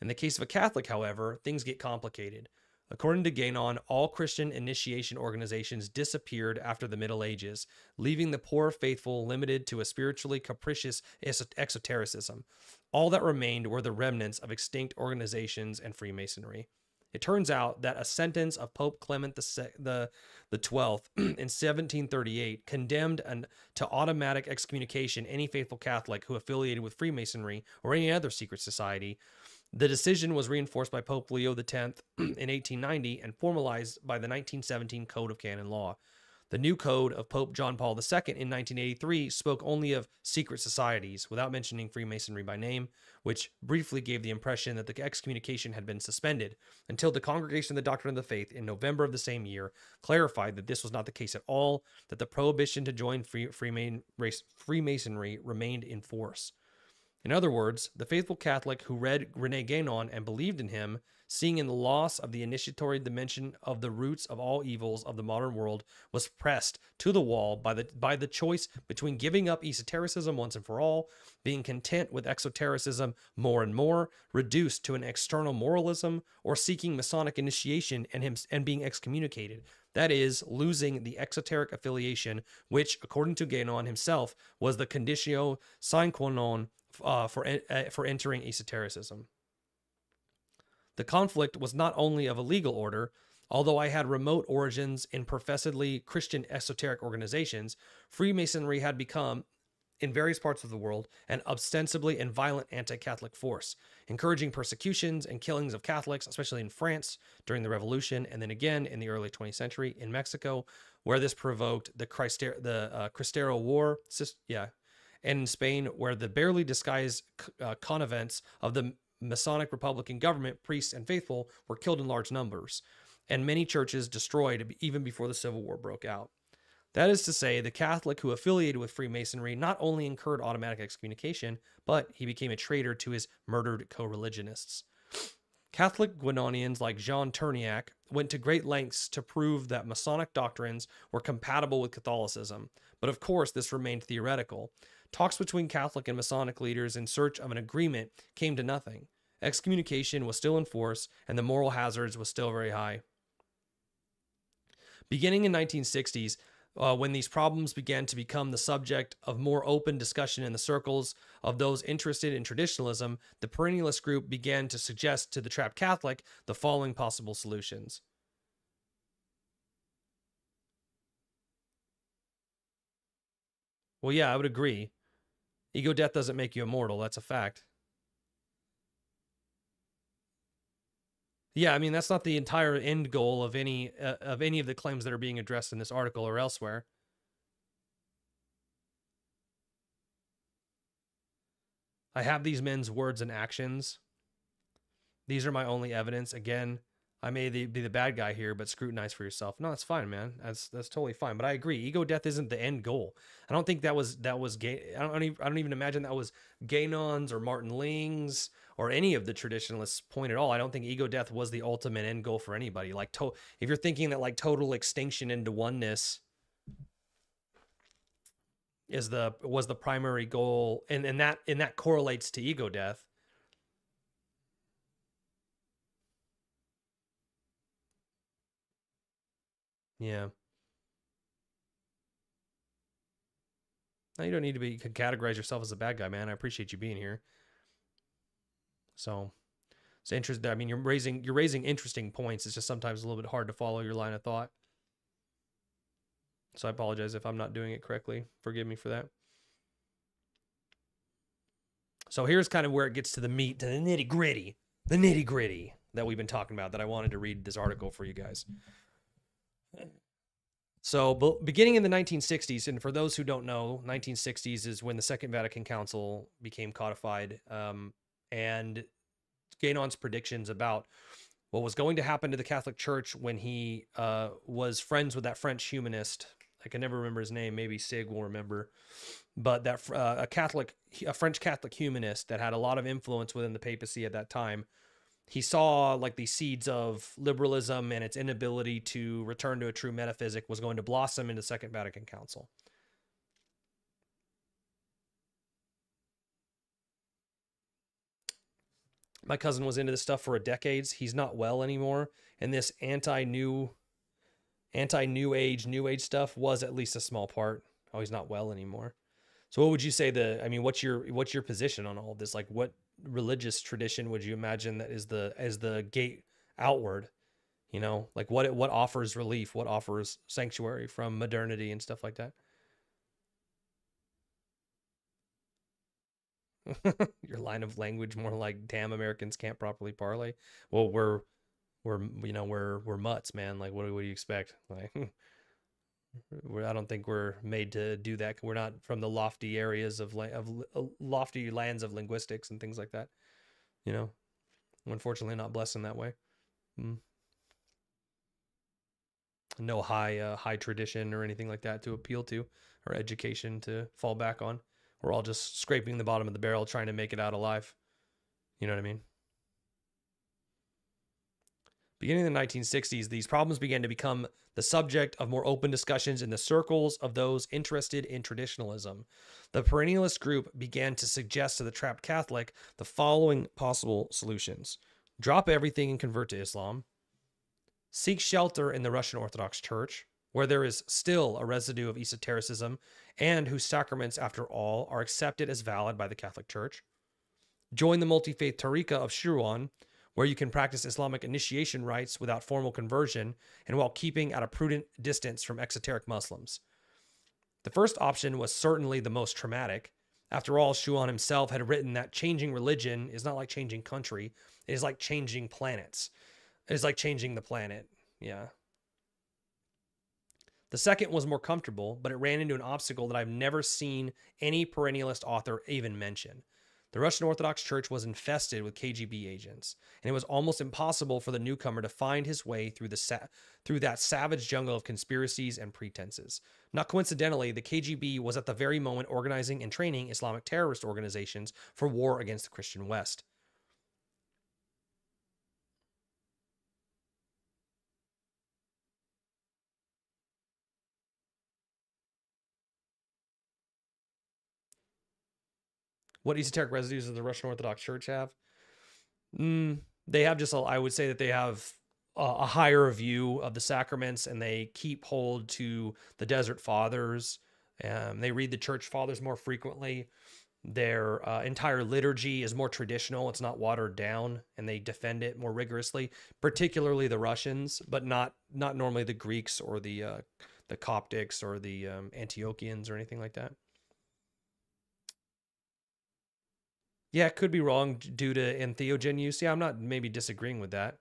In the case of a Catholic, however, things get complicated. According to Guénon, all Christian initiation organizations disappeared after the Middle Ages, leaving the poor faithful limited to a spiritually capricious exotericism. All that remained were the remnants of extinct organizations and Freemasonry. It turns out that a sentence of Pope Clement the, the, 12th in 1738 condemned an, to automatic excommunication any faithful Catholic who affiliated with Freemasonry or any other secret society. The decision was reinforced by Pope Leo X in 1890 and formalized by the 1917 Code of Canon Law. The new code of Pope John Paul II in 1983 spoke only of secret societies without mentioning Freemasonry by name, which briefly gave the impression that the excommunication had been suspended until the Congregation of the Doctrine of the Faith in November of the same year clarified that this was not the case at all, that the prohibition to join Freemasonry remained in force. In other words, the faithful Catholic who read René Guénon and believed in him seeing in the loss of the initiatory dimension of the roots of all evils of the modern world was pressed to the wall by the by the choice between giving up esotericism once and for all, being content with exotericism more and more, reduced to an external moralism, or seeking Masonic initiation and him and being excommunicated. That is, losing the exoteric affiliation, which, according to Guénon himself, was the conditio sine qua non uh, for, uh, for entering esotericism. The conflict was not only of a legal order, although I had remote origins in professedly Christian esoteric organizations, Freemasonry had become, in various parts of the world, an ostensibly and violent anti Catholic force, encouraging persecutions and killings of Catholics, especially in France during the Revolution, and then again in the early 20th century in Mexico, where this provoked the, Crister- the uh, Cristero War. Yeah. And in Spain, where the barely disguised uh, connivance of the Masonic Republican government, priests and faithful were killed in large numbers, and many churches destroyed even before the Civil War broke out. That is to say, the Catholic who affiliated with Freemasonry not only incurred automatic excommunication, but he became a traitor to his murdered co religionists. Catholic Guénonians like Jean Tourniac went to great lengths to prove that Masonic doctrines were compatible with Catholicism, but of course this remained theoretical. Talks between Catholic and Masonic leaders in search of an agreement came to nothing. Excommunication was still in force, and the moral hazards was still very high. Beginning in 1960s, uh, when these problems began to become the subject of more open discussion in the circles of those interested in traditionalism, the perennialist group began to suggest to the trapped Catholic the following possible solutions. Well, yeah, I would agree. Ego death doesn't make you immortal. That's a fact. Yeah, I mean that's not the entire end goal of any uh, of any of the claims that are being addressed in this article or elsewhere. I have these men's words and actions. These are my only evidence. Again, I may be the bad guy here, but scrutinize for yourself. No, that's fine, man. That's that's totally fine. But I agree, ego death isn't the end goal. I don't think that was that was gay. I don't even, I don't even imagine that was Guénon's or Martin Lings' or any of the traditionalists' point at all. I don't think ego death was the ultimate end goal for anybody. Like, to, if you're thinking that like total extinction into oneness is the was the primary goal, and and that and that correlates to ego death Yeah. Now you don't need to be categorize yourself as a bad guy, man. I appreciate you being here. So it's interesting. I mean, you're raising you're raising interesting points. It's just sometimes a little bit hard to follow your line of thought. So I apologize if I'm not doing it correctly. Forgive me for that. So here's kind of where it gets to the meat, to the nitty gritty, the nitty gritty that we've been talking about. That I wanted to read this article for you guys. So, beginning in the 1960s, and for those who don't know, 1960s is when the Second Vatican Council became codified, um, and Guénon's predictions about what was going to happen to the Catholic Church when he uh, was friends with that French humanist. I can never remember his name. Maybe Sig will remember, but that uh, a Catholic, a French Catholic humanist that had a lot of influence within the papacy at that time he saw like the seeds of liberalism and its inability to return to a true metaphysic was going to blossom in the Second Vatican Council. My cousin was into this stuff for a decades. He's not well anymore, and this anti-new, anti-new age, new age stuff was at least a small part. Oh, he's not well anymore. So, what would you say? The I mean, what's your what's your position on all of this? Like, what religious tradition would you imagine that is the as the gate outward you know? Like what what offers relief? What offers sanctuary from modernity and stuff like that? Your line of language more like damn americans can't properly parlay well we're we're you know we're we're mutts man. Like what, what do you expect? Like We're, I don't think we're made to do that. We're not from the lofty areas of of uh, lofty lands of linguistics and things like that. You know, unfortunately, not blessed in that way. Mm. No high uh, high tradition or anything like that to appeal to, or education to fall back on. We're all just scraping the bottom of the barrel, trying to make it out alive. You know what I mean? Beginning in the 1960s, these problems began to become the subject of more open discussions in the circles of those interested in traditionalism. The perennialist group began to suggest to the trapped Catholic the following possible solutions drop everything and convert to Islam, seek shelter in the Russian Orthodox Church, where there is still a residue of esotericism and whose sacraments, after all, are accepted as valid by the Catholic Church. Join the multi faith Tariqa of Schuon, where you can practice Islamic initiation rites without formal conversion and while keeping at a prudent distance from exoteric Muslims. The first option was certainly the most traumatic. After all, Schuon himself had written that changing religion is not like changing country, it is like changing planets. It is like changing the planet. Yeah. The second was more comfortable, but it ran into an obstacle that I've never seen any perennialist author even mention. The Russian Orthodox Church was infested with KGB agents, and it was almost impossible for the newcomer to find his way through the sa- through that savage jungle of conspiracies and pretenses. Not coincidentally, the KGB was at the very moment organizing and training Islamic terrorist organizations for war against the Christian West. What esoteric residues does the Russian Orthodox Church have? Mm, they have just, a, I would say that they have a, a higher view of the sacraments and they keep hold to the Desert Fathers. Um, they read the Church Fathers more frequently. Their uh, entire liturgy is more traditional; it's not watered down, and they defend it more rigorously. Particularly the Russians, but not not normally the Greeks or the uh, the Coptics or the um, Antiochians or anything like that. Yeah, it could be wrong due to entheogen use. Yeah, I'm not maybe disagreeing with that.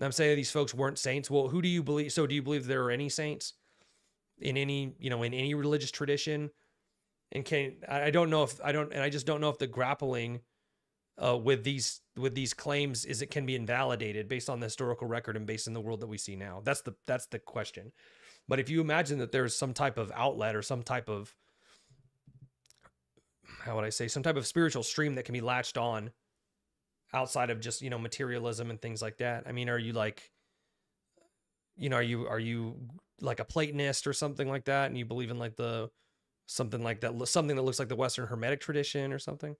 I'm saying these folks weren't saints. Well, who do you believe? So, do you believe there are any saints in any, you know, in any religious tradition? And can I don't know if I don't, and I just don't know if the grappling uh, with these with these claims is it can be invalidated based on the historical record and based on the world that we see now. That's the that's the question. But if you imagine that there's some type of outlet or some type of how would I say some type of spiritual stream that can be latched on outside of just you know materialism and things like that. I mean, are you like, you know, are you are you like a Platonist or something like that, and you believe in like the something like that, something that looks like the Western Hermetic tradition or something?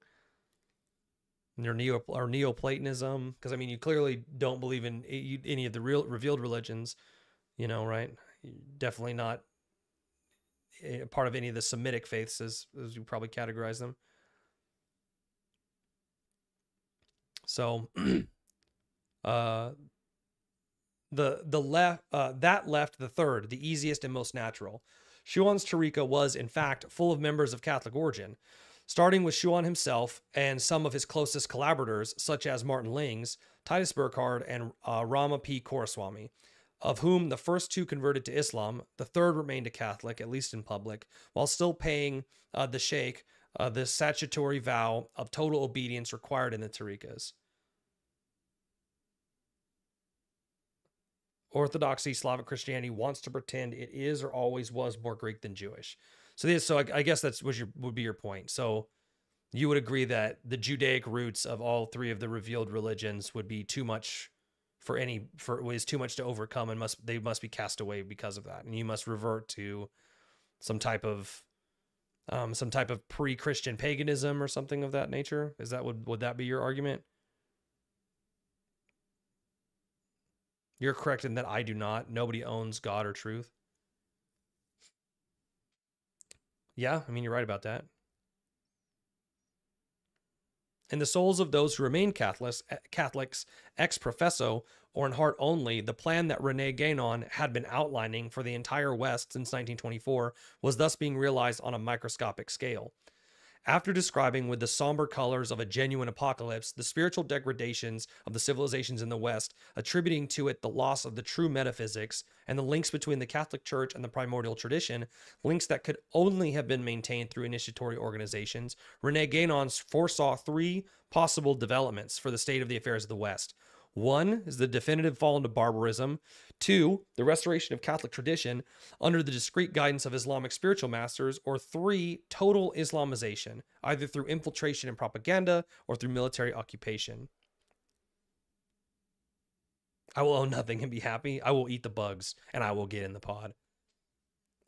Your neo or Neoplatonism, because I mean, you clearly don't believe in any of the real revealed religions, you know, right? Definitely not part of any of the Semitic faiths, as as you probably categorize them. So, uh, the the left uh, that left the third, the easiest and most natural. Schuon's Tariqa was, in fact, full of members of Catholic origin, starting with Schuon himself and some of his closest collaborators, such as Martin Lings, Titus Burckhardt, and uh, Rama P. Coomaraswamy of whom the first two converted to Islam, the third remained a Catholic, at least in public, while still paying uh, the sheikh uh, the statutory vow of total obedience required in the tariqas. Orthodoxy, Slavic Christianity wants to pretend it is or always was more Greek than Jewish. So this, so I, I guess that's was your would be your point. So you would agree that the Judaic roots of all three of the revealed religions would be too much for any for is too much to overcome and must they must be cast away because of that. And you must revert to some type of um some type of pre-christian paganism or something of that nature. Is that would would that be your argument? You're correct in that i do not. Nobody owns god or truth. Yeah i mean you're right about that in the souls of those who remain Catholics, eh, Catholics ex professo or in heart only, the plan that René Guénon had been outlining for the entire West since 1924 was thus being realized on a microscopic scale. After describing with the somber colors of a genuine apocalypse the spiritual degradations of the civilizations in the West, attributing to it the loss of the true metaphysics and the links between the Catholic Church and the primordial tradition, links that could only have been maintained through initiatory organizations, René Guénon foresaw three possible developments for the state of the affairs of the West. One is the definitive fall into barbarism. Two, the restoration of Catholic tradition under the discreet guidance of Islamic spiritual masters. Or three, total Islamization, either through infiltration and propaganda or through military occupation. I will own nothing and be happy. I will eat the bugs and I will get in the pod.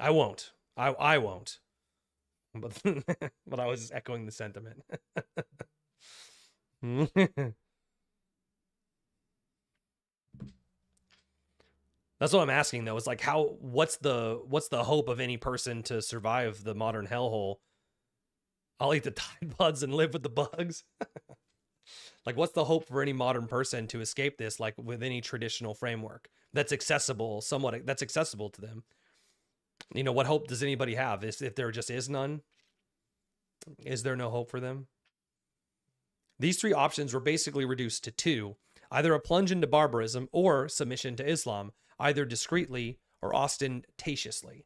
I won't. I I won't. But but I was just echoing the sentiment. That's what I'm asking though. Is like how what's the what's the hope of any person to survive the modern hellhole? I'll eat the Tide Pods and live with the bugs. like what's the hope for any modern person to escape this like with any traditional framework that's accessible somewhat that's accessible to them? You know, what hope does anybody have? Is if there just is none? Is there no hope for them? These three options were basically reduced to two either a plunge into barbarism or submission to Islam, either discreetly or ostentatiously.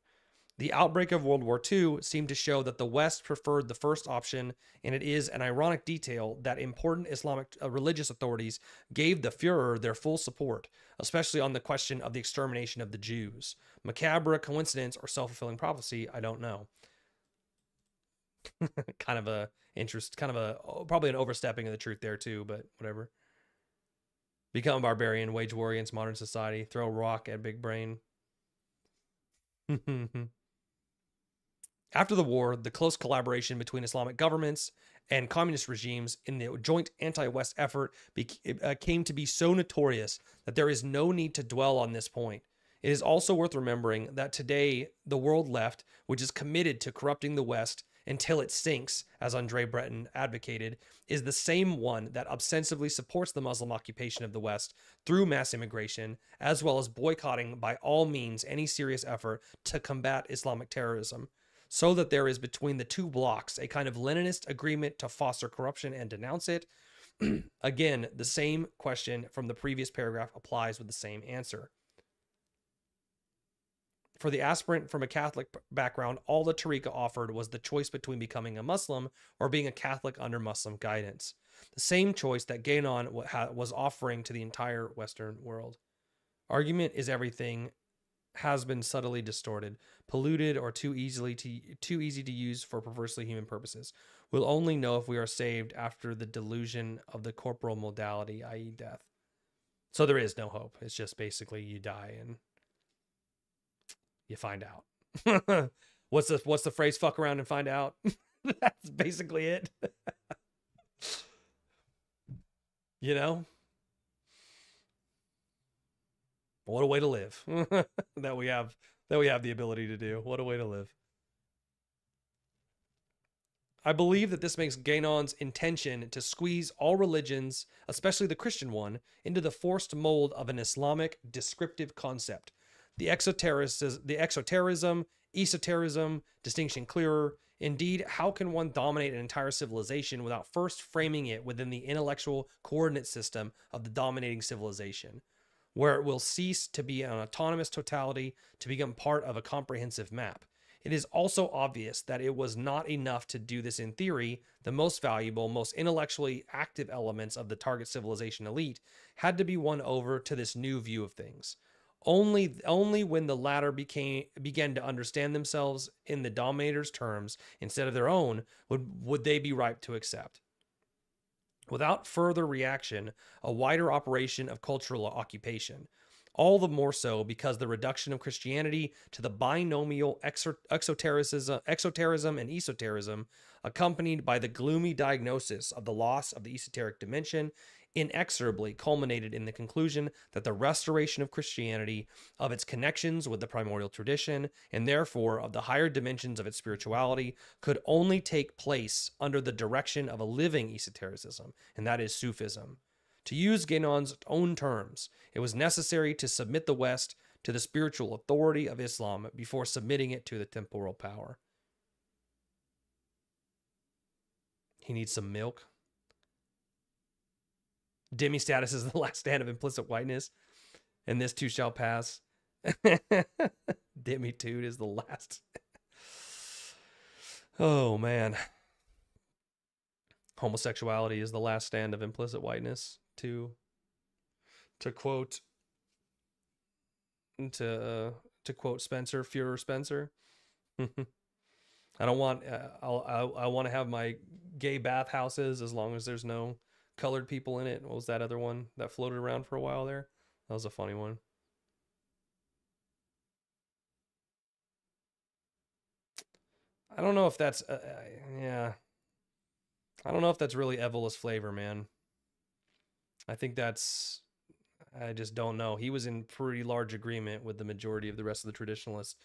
The outbreak of World War II seemed to show that the West preferred the first option, and it is an ironic detail that important Islamic uh, religious authorities gave the Fuhrer their full support, especially on the question of the extermination of the Jews. Macabre coincidence or self fulfilling prophecy, I don't know. kind of a interest, kind of a oh, probably an overstepping of the truth there too, but whatever. Become a barbarian, wage war against modern society, throw rock at big brain. After the war, the close collaboration between Islamic governments and communist regimes in the joint anti West effort uh, came to be so notorious that there is no need to dwell on this point. It is also worth remembering that today, the world left, which is committed to corrupting the West, until it sinks, as Andre Breton advocated, is the same one that ostensibly supports the Muslim occupation of the West through mass immigration, as well as boycotting by all means any serious effort to combat Islamic terrorism. So that there is between the two blocks a kind of Leninist agreement to foster corruption and denounce it. Again, the same question from the previous paragraph applies with the same answer. For the aspirant from a Catholic background, all the Tariqa offered was the choice between becoming a Muslim or being a Catholic under Muslim guidance. The same choice that Guénon was offering to the entire Western world. Argument is everything has been subtly distorted, polluted, or too easily to too easy to use for perversely human purposes. We'll only know if we are saved after the delusion of the corporal modality, i.e., death. So there is no hope. It's just basically you die and you find out. what's the what's the phrase? Fuck around and find out. That's basically it. you know? What a way to live. that we have that we have the ability to do. What a way to live. I believe that this makes Guénon's intention to squeeze all religions, especially the Christian one, into the forced mold of an Islamic descriptive concept the the exoterism, esoterism, distinction clearer. Indeed, how can one dominate an entire civilization without first framing it within the intellectual coordinate system of the dominating civilization, where it will cease to be an autonomous totality to become part of a comprehensive map? It is also obvious that it was not enough to do this in theory. The most valuable, most intellectually active elements of the target civilization elite had to be won over to this new view of things. Only only when the latter became began to understand themselves in the dominator's terms instead of their own would would they be ripe to accept. Without further reaction, a wider operation of cultural occupation, all the more so because the reduction of Christianity to the binomial exotericism, exoterism and esoterism, accompanied by the gloomy diagnosis of the loss of the esoteric dimension, inexorably culminated in the conclusion that the restoration of Christianity, of its connections with the primordial tradition, and therefore of the higher dimensions of its spirituality, could only take place under the direction of a living esotericism, and that is Sufism. To use Guénon's own terms, it was necessary to submit the West to the spiritual authority of Islam before submitting it to the temporal power. He needs some milk. Demi status is the last stand of implicit whiteness, and this too shall pass. Demitude is the last. oh man. Homosexuality is the last stand of implicit whiteness. To to quote to uh, to quote Spencer Führer Spencer. I don't want. Uh, I'll, I I want to have my gay bathhouses as long as there's no colored people in it. What was that other one that floated around for a while there? That was a funny one. I don't know if that's uh, uh yeah. I don't know if that's really Evola's flavor, man. I think that's I just don't know. He was in pretty large agreement with the majority of the rest of the traditionalists.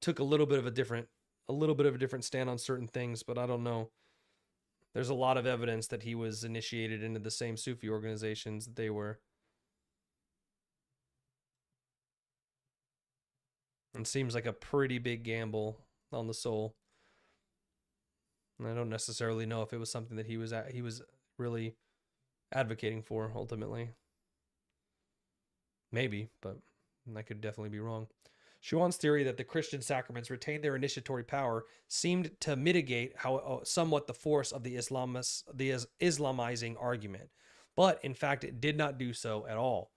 Took a little bit of a different a little bit of a different stand on certain things, but I don't know. There's a lot of evidence that he was initiated into the same Sufi organizations that they were. It seems like a pretty big gamble on the soul. And I don't necessarily know if it was something that he was at, he was really advocating for ultimately. Maybe, but I could definitely be wrong. Schuon's theory that the Christian sacraments retain their initiatory power seemed to mitigate how uh, somewhat the force of the Islamis, the Islamizing argument, but in fact it did not do so at all.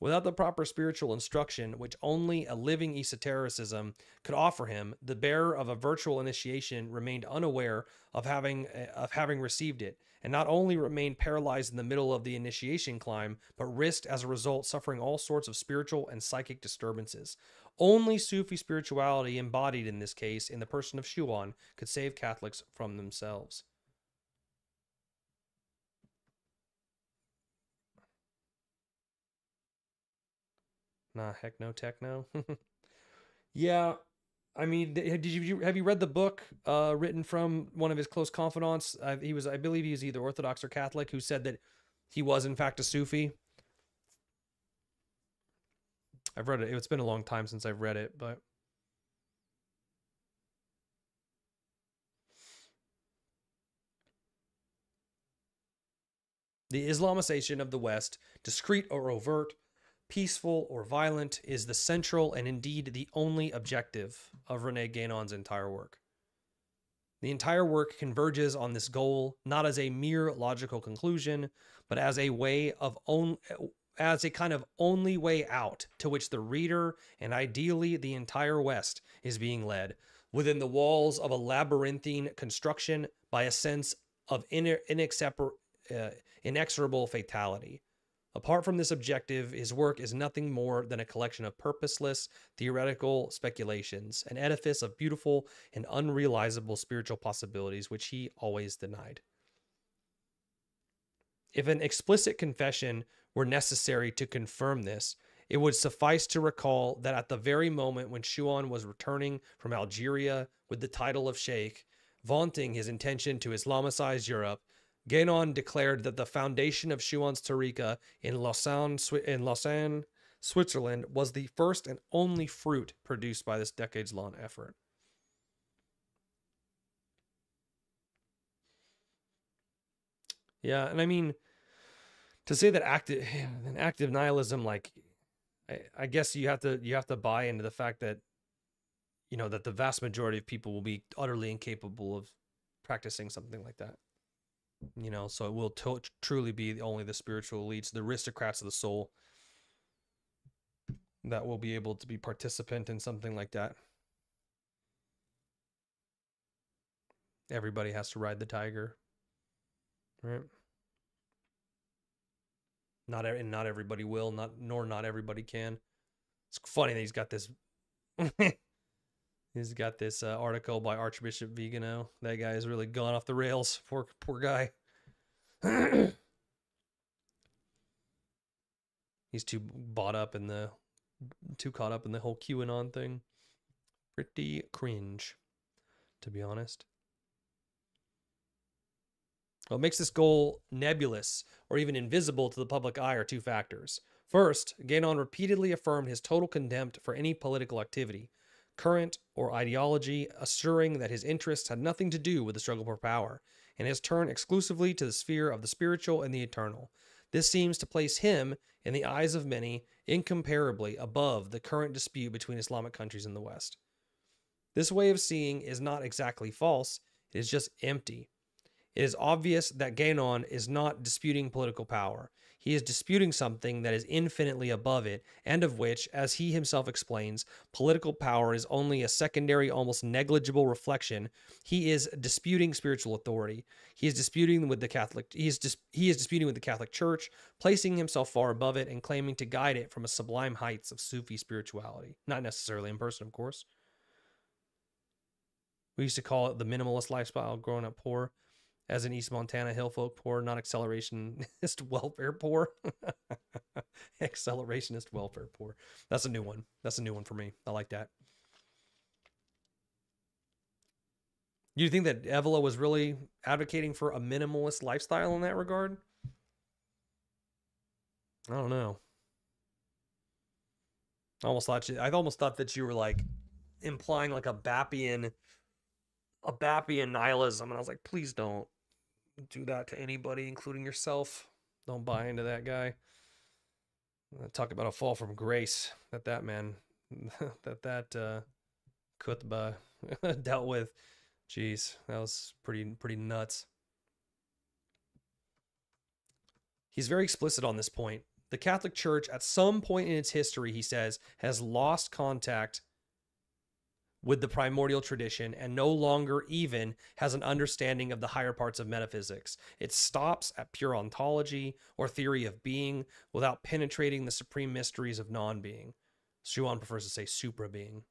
Without the proper spiritual instruction, which only a living esotericism could offer him, the bearer of a virtual initiation remained unaware of having uh, of having received it, and not only remained paralyzed in the middle of the initiation climb, but risked as a result suffering all sorts of spiritual and psychic disturbances. Only Sufi spirituality, embodied in this case in the person of Schuon, could save Catholics from themselves. Nah, heck no, techno. yeah, I mean, did you have you read the book uh, written from one of his close confidants? Uh, he was, I believe, he was either Orthodox or Catholic, who said that he was in fact a Sufi. I've read it. It's been a long time since I've read it, but The Islamization of the West, discreet or overt, peaceful or violent is the central and indeed the only objective of Rene Guénon's entire work. The entire work converges on this goal not as a mere logical conclusion, but as a way of own as a kind of only way out to which the reader and ideally the entire West is being led within the walls of a labyrinthine construction by a sense of uh, inexorable fatality. Apart from this objective, his work is nothing more than a collection of purposeless, theoretical speculations, an edifice of beautiful and unrealizable spiritual possibilities which he always denied. If an explicit confession were necessary to confirm this, it would suffice to recall that at the very moment when Schuon was returning from Algeria with the title of Sheikh, vaunting his intention to Islamicize Europe, Guénon declared that the foundation of Schuon's Tariqa in Lausanne, in Lausanne, Switzerland, was the first and only fruit produced by this decades-long effort. Yeah, and I mean, to say that active, an active nihilism, like, I, I guess you have to you have to buy into the fact that, you know, that the vast majority of people will be utterly incapable of practicing something like that you know so it will truly be only the spiritual elites the aristocrats of the soul that will be able to be participant in something like that. Everybody has to ride the tiger right? Not and not everybody will not nor not everybody can. It's funny that he's got this He's got this uh, article by Archbishop Vigano. That guy has really gone off the rails. Poor, poor guy. He's too bought up in the, too caught up in the whole QAnon thing. Pretty cringe, to be honest. What makes this goal nebulous or even invisible to the public eye are two factors. First, Guénon repeatedly affirmed his total contempt for any political activity, current or ideology, assuring that his interests had nothing to do with the struggle for power. and has turned exclusively to the sphere of the spiritual and the eternal. This seems to place him, in the eyes of many, incomparably above the current dispute between Islamic countries and the West. This way of seeing is not exactly false, it is just empty. It is obvious that Guénon is not disputing political power. He is disputing something that is infinitely above it, and of which, as he himself explains, political power is only a secondary, almost negligible reflection. He is disputing spiritual authority. He is disputing with the Catholic. He is dis, he is disputing with the Catholic Church, placing himself far above it and claiming to guide it from a sublime heights of Sufi spirituality. Not necessarily in person, of course. We used to call it the minimalist lifestyle growing up poor as an East Montana hill folk poor, not accelerationist welfare poor. accelerationist welfare poor. That's a new one. That's a new one for me. I like that. You think that Evola was really advocating for a minimalist lifestyle in that regard? I don't know. I almost thought you, I almost thought that you were like implying like a Bappian a Bappian nihilism, and I was like, please don't do that to anybody, including yourself. Don't buy into that guy. Talk about a fall from grace that that man, that that uh, Kutba dealt with. Jeez, that was pretty pretty nuts. He's very explicit on this point. The Catholic Church, at some point in its history, he says, has lost contact with the primordial tradition and no longer even has an understanding of the higher parts of metaphysics. It stops at pure ontology or theory of being without penetrating the supreme mysteries of non being. Schuon prefers to say supra being.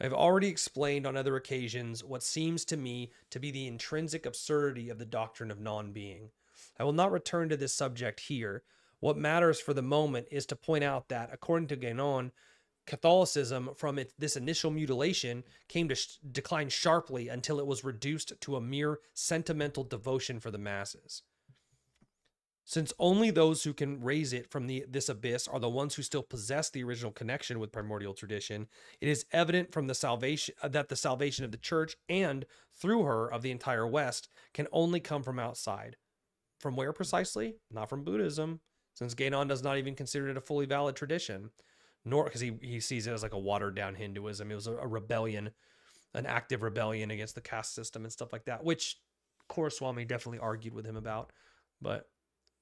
I've already explained on other occasions what seems to me to be the intrinsic absurdity of the doctrine of non being. I will not return to this subject here. What matters for the moment is to point out that, according to Guénon, Catholicism, from it, this initial mutilation, came to sh- decline sharply until it was reduced to a mere sentimental devotion for the masses. Since only those who can raise it from the, this abyss are the ones who still possess the original connection with primordial tradition, it is evident from the salvation uh, that the salvation of the church and through her of the entire West can only come from outside. From where precisely? Not from Buddhism, since Guénon does not even consider it a fully valid tradition nor because he, he sees it as like a watered down Hinduism. It was a, a, rebellion, an active rebellion against the caste system and stuff like that, which Swami definitely argued with him about. But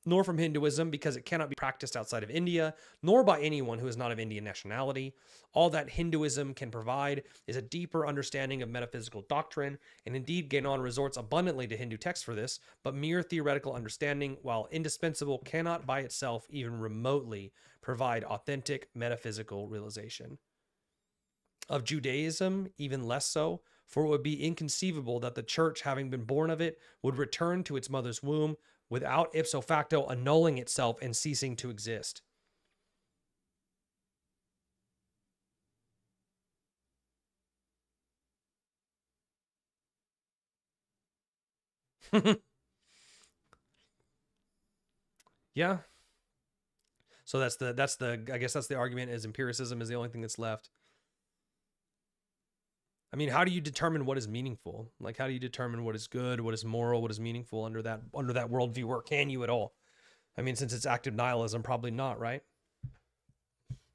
nor from Hinduism because it cannot be practiced outside of India, nor by anyone who is not of Indian nationality. All that Hinduism can provide is a deeper understanding of metaphysical doctrine, and indeed Guénon resorts abundantly to Hindu texts for this, but mere theoretical understanding, while indispensable, cannot by itself even remotely provide authentic metaphysical realization. Of Judaism, even less so, for it would be inconceivable that the church, having been born of it, would return to its mother's womb without ipso facto annulling itself and ceasing to exist. yeah. So that's the that's the I guess that's the argument is empiricism is the only thing that's left. I mean, how do you determine what is meaningful? Like, how do you determine what is good, what is moral, what is meaningful under that under that worldview, or can you at all? I mean, since it's active nihilism, probably not, right?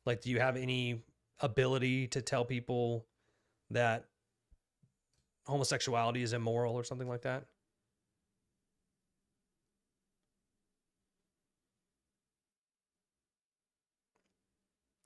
Like, do you have any ability to tell people that homosexuality is immoral or something like that?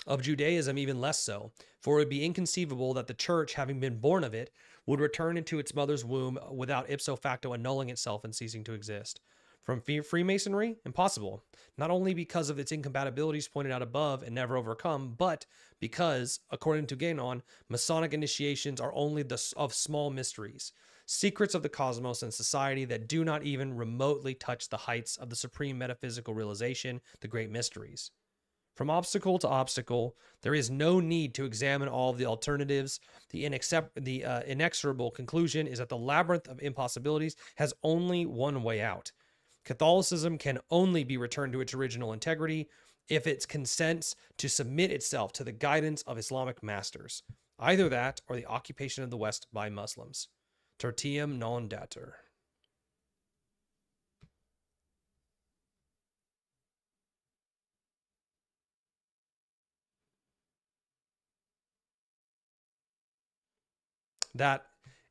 Of Judaism, even less so, for it would be inconceivable that the church, having been born of it, would return into its mother's womb without ipso facto annulling itself and ceasing to exist. From Freemasonry, impossible. Not only because of its incompatibilities pointed out above and never overcome, but because, according to Guénon, Masonic initiations are only the of small mysteries, secrets of the cosmos and society that do not even remotely touch the heights of the supreme metaphysical realization, the great mysteries. From obstacle to obstacle, there is no need to examine all of the alternatives. The, the uh, inexorable conclusion is that the labyrinth of impossibilities has only one way out. Catholicism can only be returned to its original integrity if it consents to submit itself to the guidance of Islamic masters. Either that or the occupation of the West by Muslims. Tertium non datur. That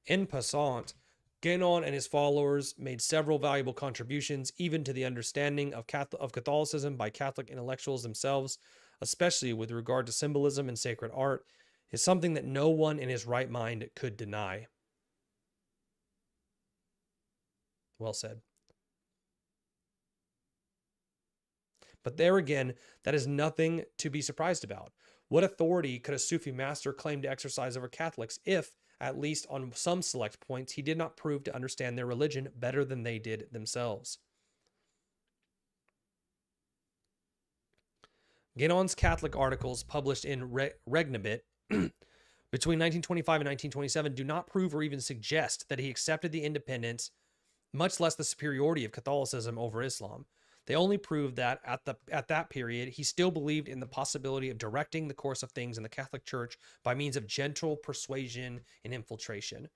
in passant, Guénon and his followers made several valuable contributions, even to the understanding of, Catholic, of Catholicism by Catholic intellectuals themselves, especially with regard to symbolism and sacred art, is something that no one in his right mind could deny. Well said. But there again, that is nothing to be surprised about. What authority could a Sufi master claim to exercise over Catholics if, at least on some select points, he did not prove to understand their religion better than they did themselves? Guénon's Catholic articles published in Re- Regnabit between 1925 and 1927 do not prove or even suggest that he accepted the independence, much less the superiority of Catholicism over Islam. They only prove that at the at that period he still believed in the possibility of directing the course of things in the Catholic Church by means of gentle persuasion and infiltration.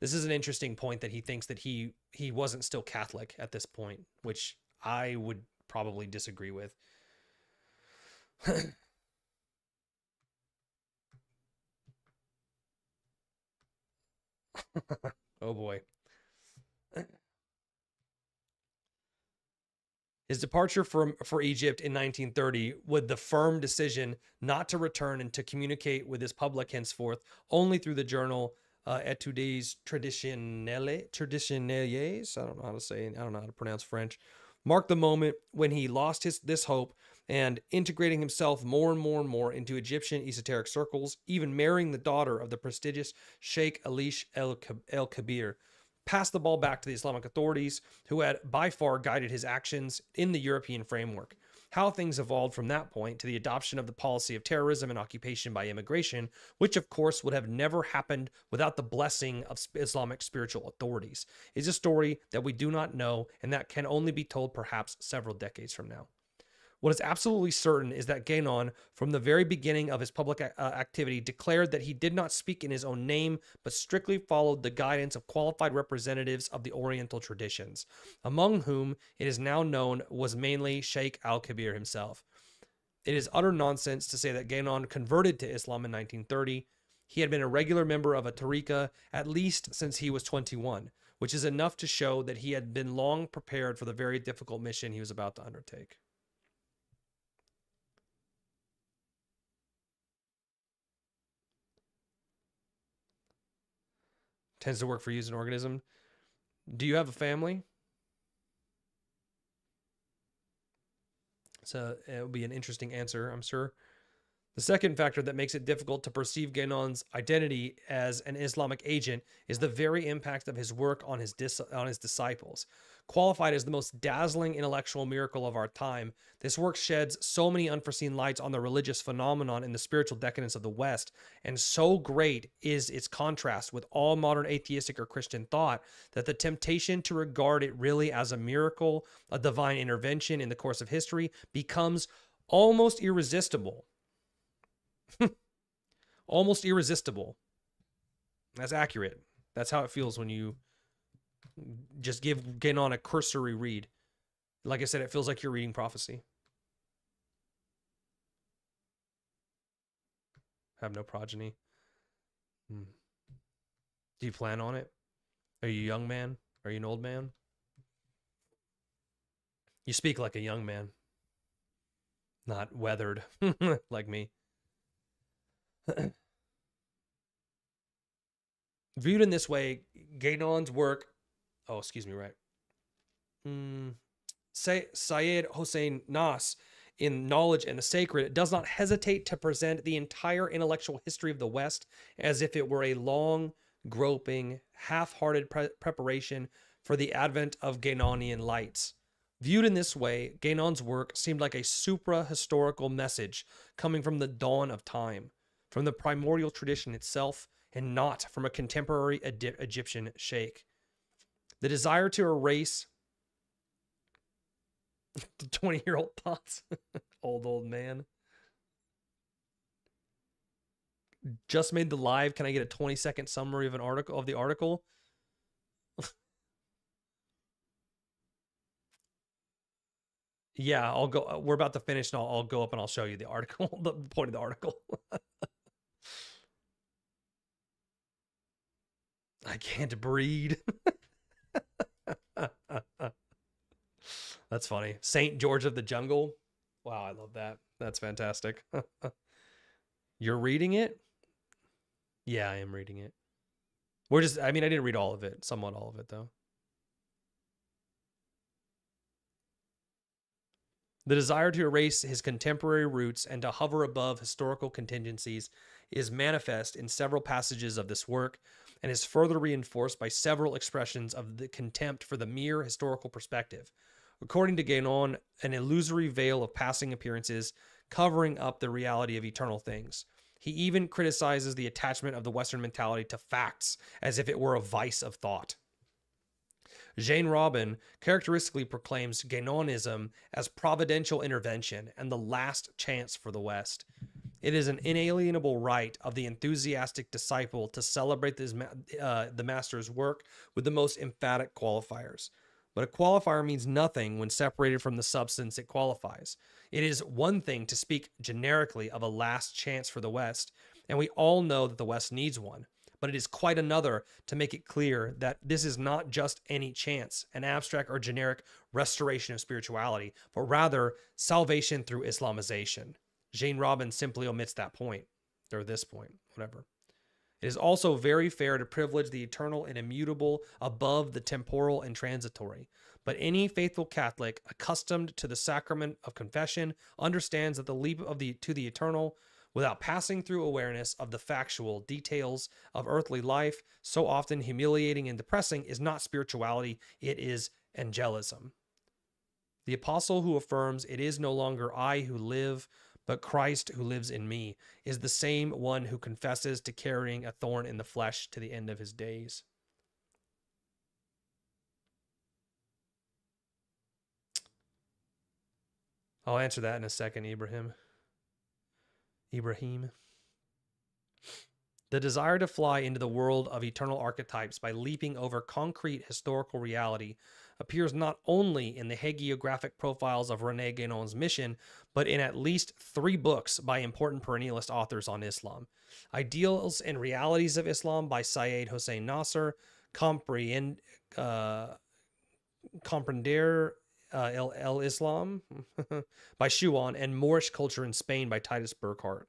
This is an interesting point that he thinks that he he wasn't still Catholic at this point, which I would probably disagree with. oh boy. His departure from for Egypt in 1930 with the firm decision not to return and to communicate with his public henceforth only through the journal uh, Etudes Traditionnelles, Traditionnelles, I don't know how to say, I don't know how to pronounce French, marked the moment when he lost his this hope and integrating himself more and more and more into Egyptian esoteric circles, even marrying the daughter of the prestigious Sheikh Alish El Kabir, passed the ball back to the Islamic authorities, who had by far guided his actions in the European framework. How things evolved from that point to the adoption of the policy of terrorism and occupation by immigration, which of course would have never happened without the blessing of Islamic spiritual authorities, is a story that we do not know and that can only be told perhaps several decades from now. What is absolutely certain is that Guénon, from the very beginning of his public uh, activity, declared that he did not speak in his own name, but strictly followed the guidance of qualified representatives of the Oriental traditions, among whom it is now known was mainly Sheikh Al Kabir himself. It is utter nonsense to say that Guénon converted to Islam in 1930. He had been a regular member of a tariqa at least since he was 21, which is enough to show that he had been long prepared for the very difficult mission he was about to undertake. Tends to work for you as an organism. Do you have a family? So it would be an interesting answer, I'm sure. The second factor that makes it difficult to perceive Guénon's identity as an Islamic agent is the very impact of his work on his dis- on his disciples. Qualified as the most dazzling intellectual miracle of our time, this work sheds so many unforeseen lights on the religious phenomenon and the spiritual decadence of the West, and so great is its contrast with all modern atheistic or Christian thought that the temptation to regard it really as a miracle, a divine intervention in the course of history, becomes almost irresistible. almost irresistible. That's accurate. That's how it feels when you just give get on a cursory read. Like I said, it feels like you're reading prophecy. Have no progeny. Hmm. Do you plan on it? Are you a young man? Are you an old man? You speak like a young man, not weathered like me. Viewed in this way, Guénon's work oh, excuse me, right. Mm, say Syed Hossein Nasr in Knowledge and the Sacred does not hesitate to present the entire intellectual history of the West as if it were a long, groping, half-hearted pre- preparation for the advent of Guénonian lights. Viewed in this way, Guénon's work seemed like a supra-historical message coming from the dawn of time, from the primordial tradition itself, and not from a contemporary Egyptian sheikh the desire to erase the 20 year old thoughts, old, old man. Just made the live. Can I get a 20 second summary of an article of the article? yeah, I'll go. Uh, we're about to finish, and I'll, I'll go up and I'll show you the article, the point of the article. I can't breed. That's funny. Saint George of the Jungle. Wow, I love that. That's fantastic. You're reading it? Yeah, I am reading it. We're just, I mean, I didn't read all of it, somewhat all of it, though. The desire to erase his contemporary roots and to hover above historical contingencies is manifest in several passages of this work and is further reinforced by several expressions of the contempt for the mere historical perspective. According to Guénon, an illusory veil of passing appearances covering up the reality of eternal things. He even criticizes the attachment of the Western mentality to facts as if it were a vice of thought. Jean Robin characteristically proclaims Guénonism as providential intervention and the last chance for the West. It is an inalienable right of the enthusiastic disciple to celebrate this, uh, the master's work with the most emphatic qualifiers. But a qualifier means nothing when separated from the substance it qualifies. It is one thing to speak generically of a last chance for the West, and we all know that the West needs one. But it is quite another to make it clear that this is not just any chance, an abstract or generic restoration of spirituality, but rather salvation through Islamization. Jane Robbins simply omits that point, or this point, whatever. It is also very fair to privilege the eternal and immutable above the temporal and transitory. But any faithful Catholic accustomed to the sacrament of confession understands that the leap of the to the eternal without passing through awareness of the factual details of earthly life, so often humiliating and depressing, is not spirituality, it is angelism. The apostle who affirms, It is no longer I who live, but Christ who lives in me is the same one who confesses to carrying a thorn in the flesh to the end of his days. I'll answer that in a second, Ibrahim. Ibrahim. The desire to fly into the world of eternal archetypes by leaping over concrete historical reality appears not only in the hagiographic profiles of Rene Guénon's mission, but in at least three books by important perennialist authors on Islam. Ideals and Realities of Islam by Syed Hossein Nasr, Comprehend, uh, Comprender uh, El, El Islam by Schuon, and Moorish Culture in Spain by Titus Burckhardt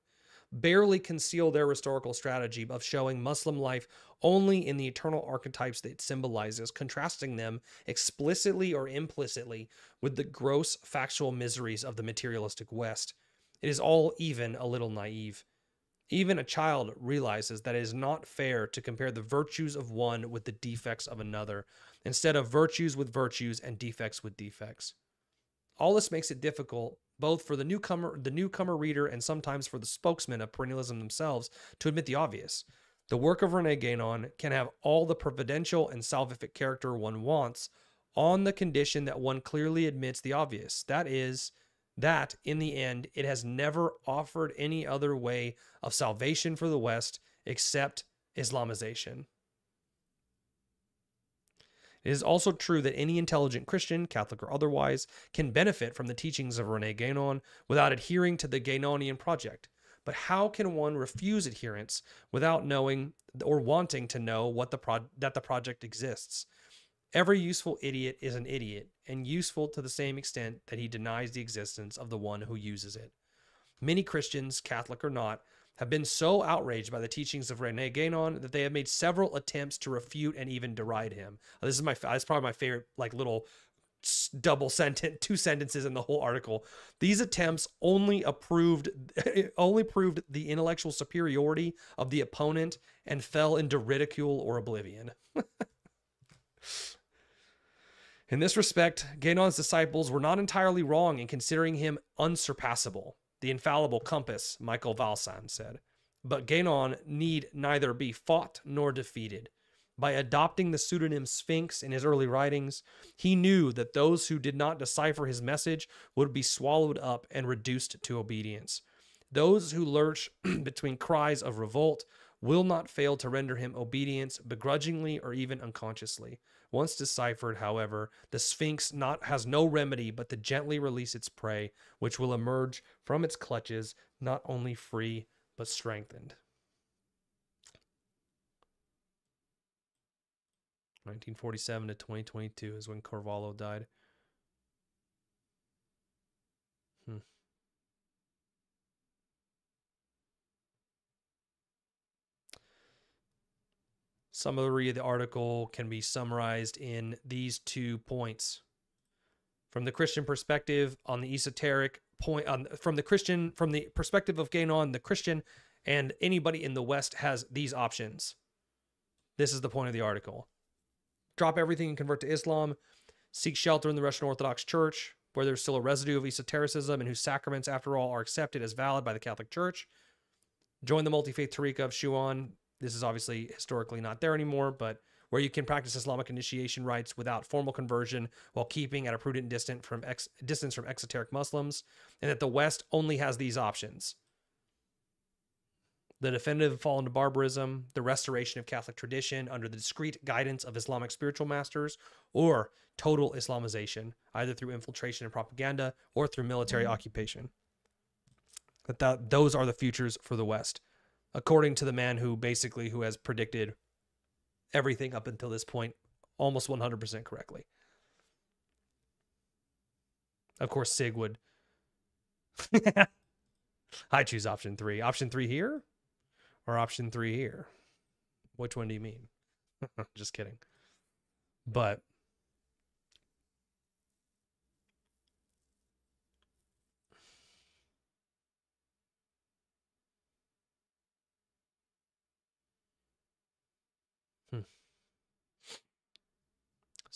barely conceal their historical strategy of showing Muslim life only in the eternal archetypes that it symbolizes, contrasting them explicitly or implicitly with the gross factual miseries of the materialistic West. It is all even a little naive. Even a child realizes that it is not fair to compare the virtues of one with the defects of another, instead of virtues with virtues and defects with defects. All this makes it difficult both for the newcomer the newcomer reader and sometimes for the spokesmen of perennialism themselves to admit the obvious. The work of Rene Guénon can have all the providential and salvific character one wants on the condition that one clearly admits the obvious. That is, that in the end, it has never offered any other way of salvation for the West except Islamization. It is also true that any intelligent Christian, Catholic or otherwise, can benefit from the teachings of Rene Guénon without adhering to the Guénonian project. But how can one refuse adherence without knowing or wanting to know what the pro- that the project exists? Every useful idiot is an idiot, and useful to the same extent that he denies the existence of the one who uses it. Many Christians, Catholic or not, have been so outraged by the teachings of Rene Guénon that they have made several attempts to refute and even deride him. Uh, this is my that's probably my favorite like little double sentence, two sentences in the whole article. These attempts only approved, only proved the intellectual superiority of the opponent and fell into ridicule or oblivion. in this respect, Guénon's disciples were not entirely wrong in considering him unsurpassable. The infallible compass, Michael Valsan said. But Guénon need neither be fought nor defeated. By adopting the pseudonym Sphinx in his early writings, he knew that those who did not decipher his message would be swallowed up and reduced to obedience. Those who lurch between cries of revolt will not fail to render him obedience begrudgingly or even unconsciously. Once deciphered, however, the Sphinx not has no remedy but to gently release its prey, which will emerge from its clutches not only free but strengthened. 1947 to 2022 is when Carvalho died. Hmm. Summary of the article can be summarized in these two points. From the Christian perspective, on the esoteric point, on from the Christian, from the perspective of Guénon, the Christian, and anybody in the West has these options. This is the point of the article. Drop everything and convert to Islam. Seek shelter in the Russian Orthodox Church, where there's still a residue of esotericism and whose sacraments, after all, are accepted as valid by the Catholic Church. Join the multi faith tariqa of Schuon. This is obviously historically not there anymore, but where you can practice Islamic initiation rites without formal conversion while keeping at a prudent distance from ex- distance from exoteric Muslims, and that the West only has these options the definitive fall into barbarism, the restoration of Catholic tradition under the discreet guidance of Islamic spiritual masters, or total Islamization, either through infiltration and propaganda or through military mm-hmm. occupation. That, that those are the futures for the West, according to the man who basically who has predicted everything up until this point almost 100% correctly. Of course, Sig would. I choose option three. Option three here or option three here? Which one do you mean? Just kidding. But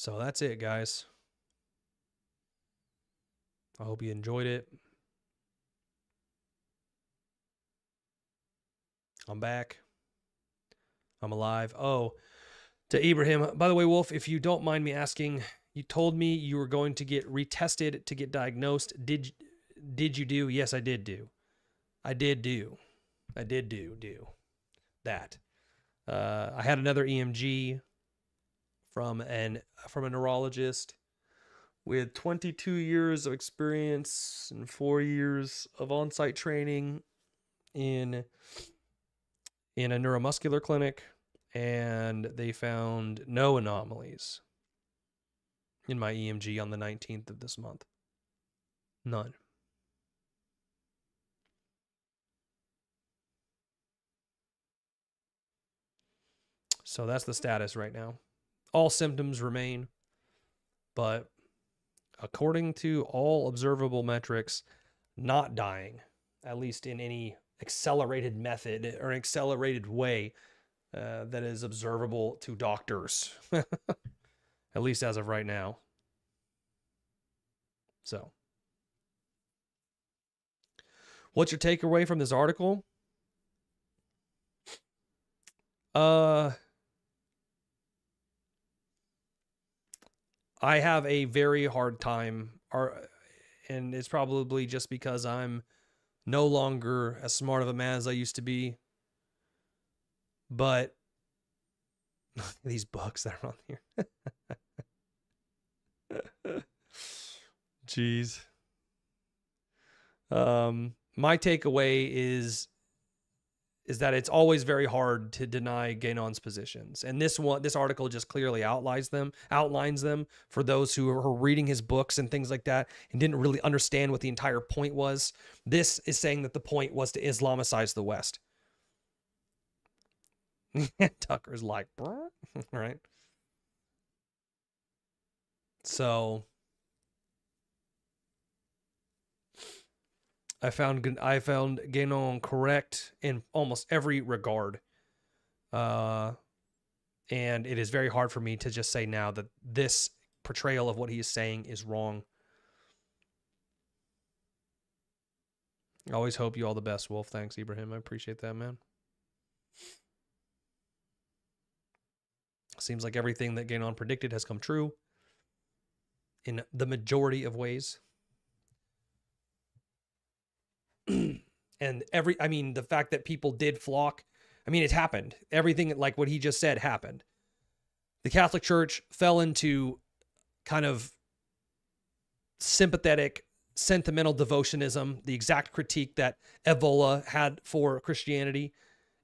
So that's it, guys. I hope you enjoyed it. I'm back. I'm alive. Oh, to Ibrahim. By the way, Wolf, if you don't mind me asking, you told me you were going to get retested to get diagnosed. Did did you do? Yes, I did do. I did do. I did do do that. Uh, I had another EMG from an from a neurologist with 22 years of experience and four years of on-site training in in a neuromuscular clinic and they found no anomalies in my EMG on the 19th of this month. None. So that's the status right now. All symptoms remain, but according to all observable metrics, not dying, at least in any accelerated method or accelerated way uh, that is observable to doctors, at least as of right now. So, what's your takeaway from this article? Uh, I have a very hard time, or, and it's probably just because I'm no longer as smart of a man as I used to be. But these books that are on here. Jeez. Um, my takeaway is is that it's always very hard to deny Guénon's positions. And this one, this article just clearly outlines them, outlines them for those who are reading his books and things like that and didn't really understand what the entire point was. This is saying that the point was to Islamicize the West. Tucker's like, right? So I found I found Guénon correct in almost every regard. Uh, and it is very hard for me to just say now that this portrayal of what he is saying is wrong. I always hope you all the best, Wolf. Thanks, Ibrahim. I appreciate that, man. Seems like everything that Guénon predicted has come true in the majority of ways. and every i mean the fact that people did flock i mean it happened. Everything like what he just said happened. The catholic church fell into kind of sympathetic sentimental devotionism the exact critique that evola had for christianity.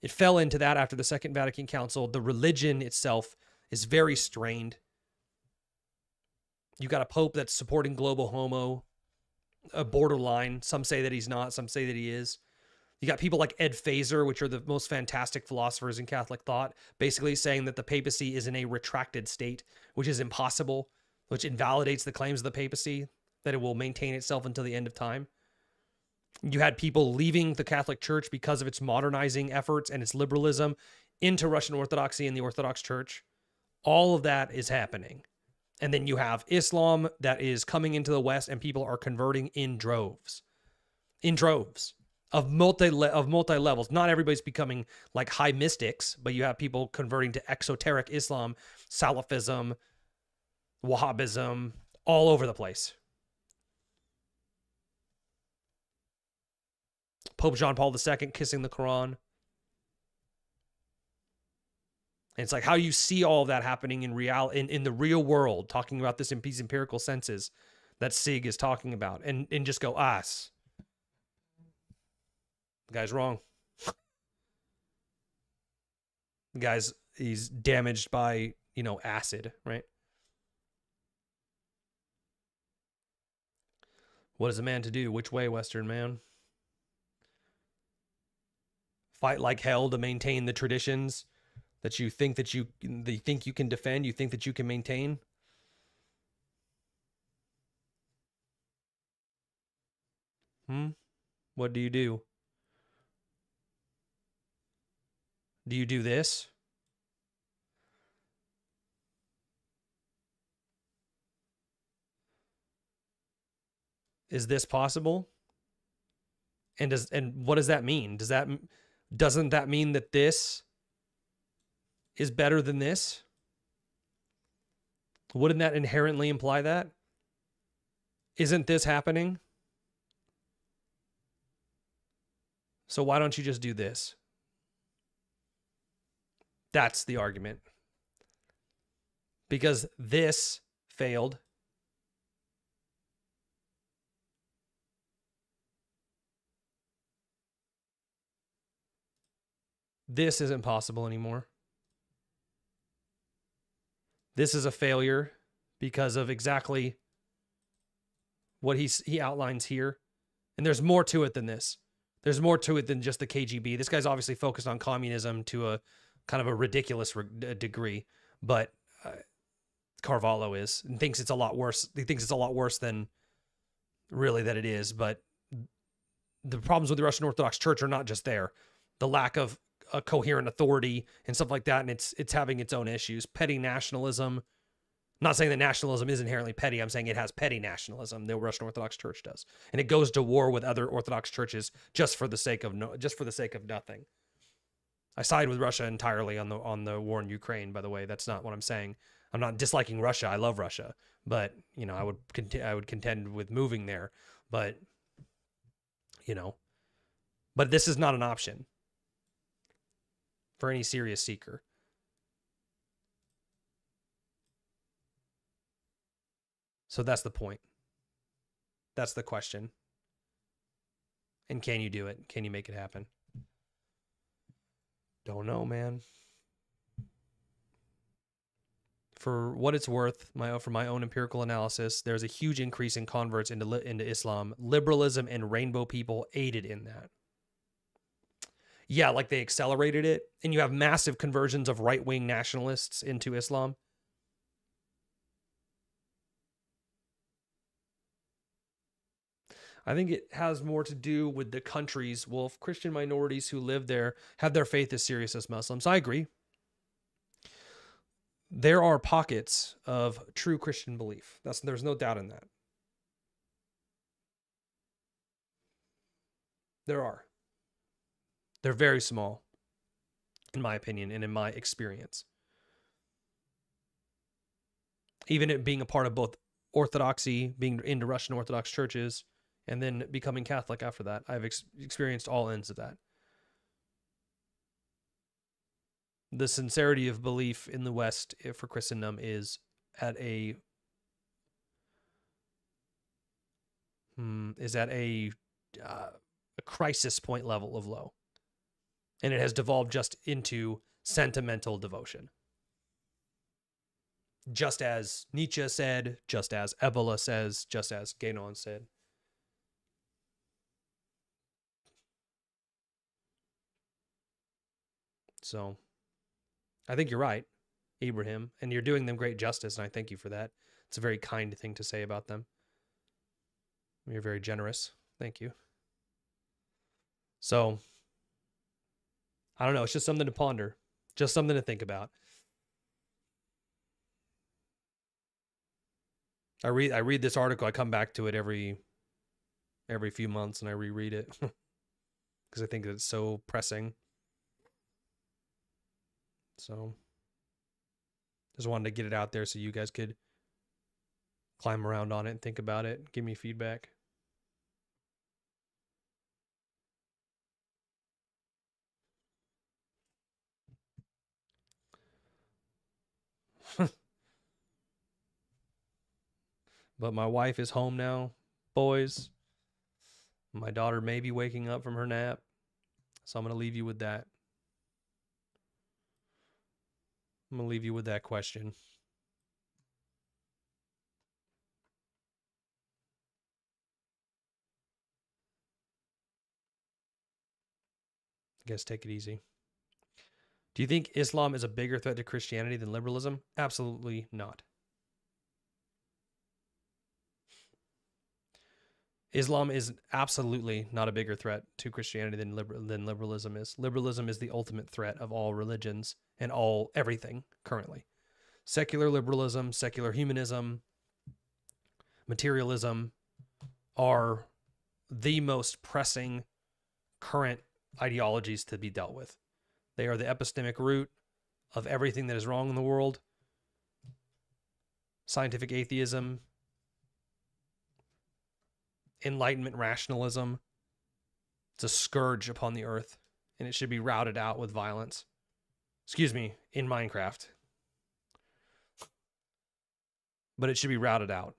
It fell into that after the second vatican council. The religion itself
is very strained. You got a pope that's supporting global homo, a borderline. Some say that he's not, some say that he is. You got people like Ed Feser, which are the most fantastic philosophers in Catholic thought, basically saying that the papacy is in a retracted state, which is impossible, which invalidates the claims of the papacy that it will maintain itself until the end of time. You had people leaving the Catholic Church because of its modernizing efforts and its liberalism into Russian Orthodoxy and the Orthodox Church. All of that is happening. And then you have Islam that is coming into the West and people are converting in droves. In droves of multi of multi levels. Not everybody's becoming like high mystics, but you have people converting to exoteric Islam, Salafism, Wahhabism, all over the place. Pope John Paul II kissing the Quran. And it's like how you see all of that happening in real in, in the real world, talking about this in these empirical senses that Sig is talking about, and and just go, ah, the guy's wrong. the guy's he's damaged by, you know, acid, right? What is a man to do? Which way, Western man? Fight like hell to maintain the traditions that you think that you, that you think you can defend, you think that you can maintain. Hmm? What do you do? Do you do this? Is this possible? And does and what does that mean? Does that doesn't that mean that this is better than this? Wouldn't that inherently imply that? Isn't this happening? So why don't you just do this? That's the argument. Because this failed. This isn't possible anymore. This is a failure because of exactly what he's he outlines here. And there's more to it than this. There's more to it than just the KGB. This guy's obviously focused on communism to a kind of a ridiculous re- degree, but uh, Carvalho is and thinks it's a lot worse. He thinks it's a lot worse than really that it is. But the problems with the Russian Orthodox Church are not just there. The lack of a coherent authority and stuff like that, and it's it's having its own issues. Petty nationalism. I'm not saying that nationalism is inherently petty. I'm saying it has petty nationalism. The Russian Orthodox Church does, and it goes to war with other Orthodox churches just for the sake of no, just for the sake of nothing. I side with Russia entirely on the on the war in Ukraine. By the way, that's not what I'm saying. I'm not disliking Russia. I love Russia, but you know, I would cont- I would contend with moving there. But you know, but this is not an option for any serious seeker. So that's the point. That's the question. And can you do it? Can you make it happen? Don't know, man. For what it's worth, my for my own empirical analysis, there's a huge increase in converts into into Islam. Liberalism and rainbow people aided in that. Yeah, like they accelerated it, and you have massive conversions of right wing nationalists into Islam. I think it has more to do with the countries. Well, if Christian minorities who live there have their faith as serious as Muslims, I agree. There are pockets of true Christian belief. That's there's no doubt in that. There are. They're very small, in my opinion and in my experience. Even it being a part of both Orthodoxy, being into Russian Orthodox churches, and then becoming Catholic after that. I've ex- experienced all ends of that. The sincerity of belief in the West eh, for Christendom is at a hmm, is at a uh, a crisis point level of low, and it has devolved just into sentimental devotion. just as Nietzsche said, just as Evola says, just as Guénon said. So I think you're right, Ibrahim, and you're doing them great justice, and I thank you for that. It's a very kind thing to say about them. You're very generous. Thank you. So I don't know. It's just something to ponder, just something to think about. I read I read this article. I come back to it every every few months and I reread it because I think it's so pressing. So just wanted to get it out there so you guys could climb around on it and think about it, give me feedback. but my wife is home now, boys. My daughter may be waking up from her nap. So I'm going to leave you with that. I'm going to leave you with that question. I guess take it easy. Do you think Islam is a bigger threat to Christianity than liberalism? Absolutely not. Islam is absolutely not a bigger threat to Christianity than liber- than liberalism is. Liberalism is the ultimate threat of all religions and all everything currently. Secular liberalism, secular humanism, materialism are the most pressing current ideologies to be dealt with. They are the epistemic root of everything that is wrong in the world. Scientific atheism, enlightenment rationalism. It's a scourge upon the earth, and it should be routed out with violence. Excuse me, in Minecraft. But it should be routed out.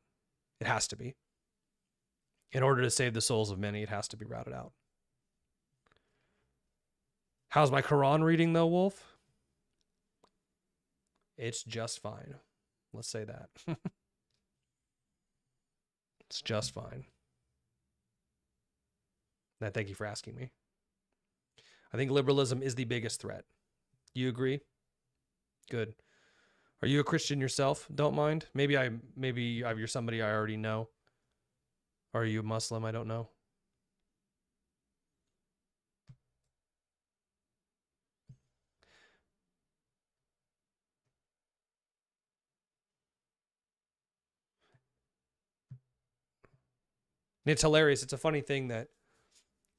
It has to be. In order to save the souls of many, it has to be routed out. How's my Quran reading though, Wolf? It's just fine. Let's say that. it's just fine. And I thank you for asking me. I think liberalism is the biggest threat. You agree? Good. Are you a Christian yourself? Don't mind. Maybe I maybe you're somebody I already know. Are you a Muslim? I don't know. It's hilarious. It's a funny thing that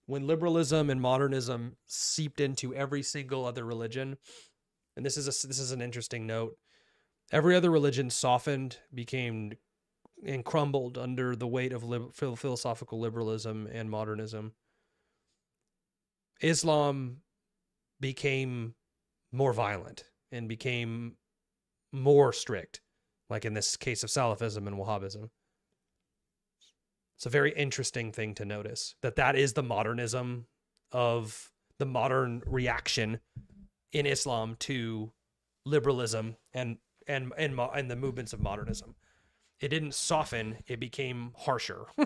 when liberalism and modernism seeped into every single other religion, and this is a, this is an interesting note. Every other religion softened, became and crumbled under the weight of philosophical liberalism and modernism. Islam became more violent and became more strict, like in this case of Salafism and Wahhabism. It's a very interesting thing to notice that that is the modernism of the modern reaction in Islam to liberalism and and and and the movements of modernism. It didn't soften; it became harsher.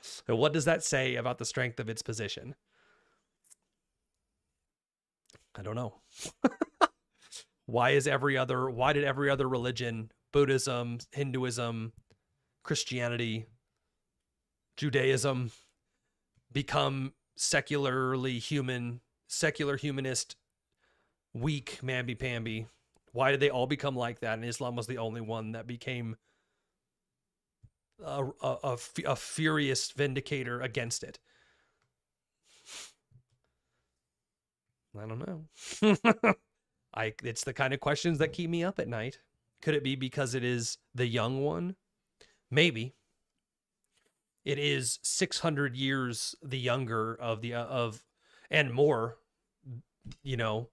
so what does that say about the strength of its position? I don't know. why is every other why did every other religion, Buddhism, Hinduism, Christianity, Judaism become secularly human, secular humanist, weak mamby pamby? Why did they all become like that? And Islam was the only one that became a, a, a, a furious vindicator against it. I don't know. I it's the kind of questions that keep me up at night. Could it be because it is the young one Maybe. It is 600 years the younger of the uh, of and more you know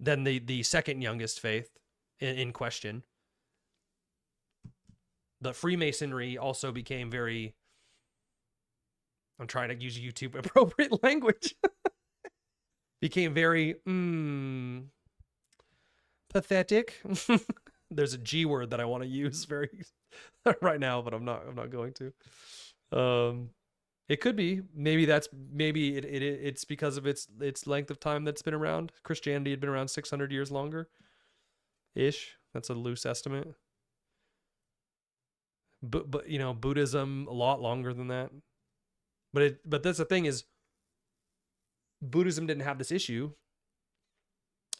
than the the second youngest faith in, in question. But Freemasonry also became very I'm trying to use YouTube appropriate language. became very mm, pathetic. There's a G word that I want to use very right now, but I'm not. I'm not going to. Um, it could be. Maybe that's maybe it, it it's because of its its length of time that's been around. Christianity had been around 600 years longer, ish. That's a loose estimate. But but you know Buddhism a lot longer than that. But it but that's the thing is Buddhism didn't have this issue.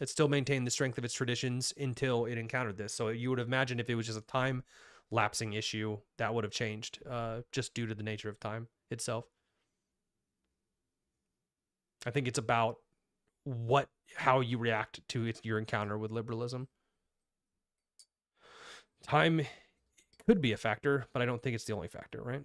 It still maintained the strength of its traditions until it encountered this. So you would imagine if it was just a time lapsing issue, that would have changed uh, just due to the nature of time itself. I think it's about what how you react to your encounter with liberalism. Time could be a factor, but I don't think it's the only factor, right?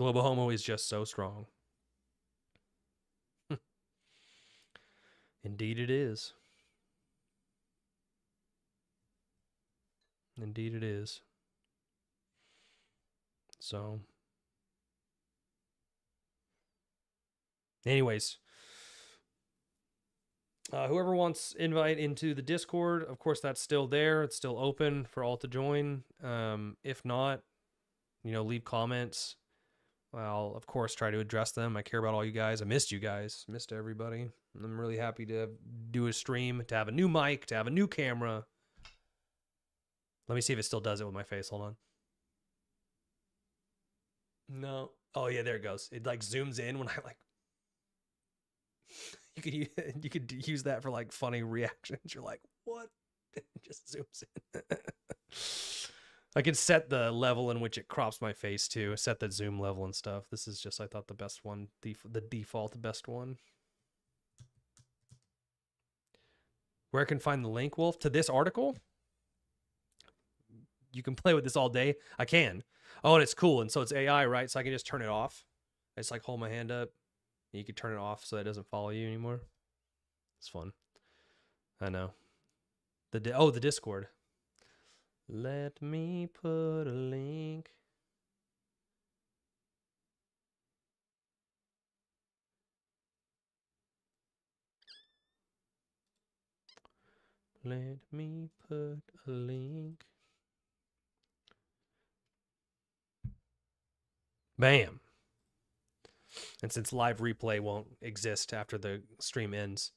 Global Homo is just so strong. Indeed, it is. Indeed, it is. So, anyways, uh, whoever wants invite into the Discord, of course, that's still there. It's still open for all to join. Um, if not, you know, leave comments. I'll of course try to address them. I care about all you guys. I missed you guys. Missed everybody. I'm really happy to do a stream, to have a new mic, to have a new camera. Let me see if it still does it with my face. Hold on. No. Oh yeah, there it goes. It like zooms in when I like. You could use, you could use that for like funny reactions. You're like, what? It just zooms in. I can set the level in which it crops my face to, Set the zoom level and stuff. This is just I thought the best one, the the default best one. Where I can find the link, Wolf, to this article? You can play with this all day. I can. Oh, and it's cool. And so it's AI, right? So I can just turn it off. I just like hold my hand up. You can turn it off so it doesn't follow you anymore. It's fun. I know. The oh, the Discord. Let me put a link. Let me put a link. Bam. And since live replay won't exist after the stream ends,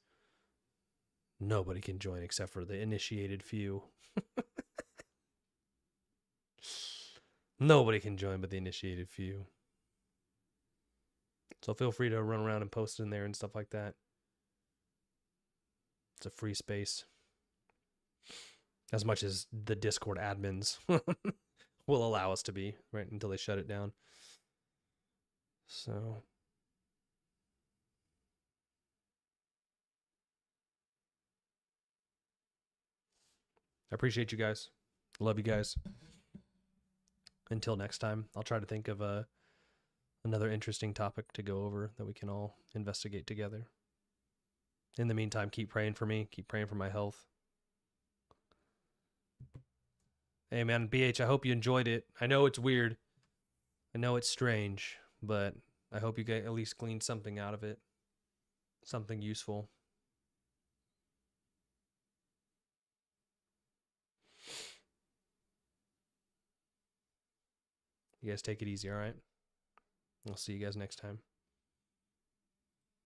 nobody can join except for the initiated few. nobody can join but the initiated few. So feel free to run around and post in there and stuff like that. It's a free space. As much as the Discord admins will allow us to be, right? Until they shut it down. So. I appreciate you guys. Love you guys. Until next time, I'll try to think of a another interesting topic to go over that we can all investigate together. In the meantime, keep praying for me, keep praying for my health. Hey man, BH, I hope you enjoyed it. I know it's weird. I know it's strange, but I hope you get at least gleaned something out of it. Something useful. You guys take it easy, all right? I'll see you guys next time.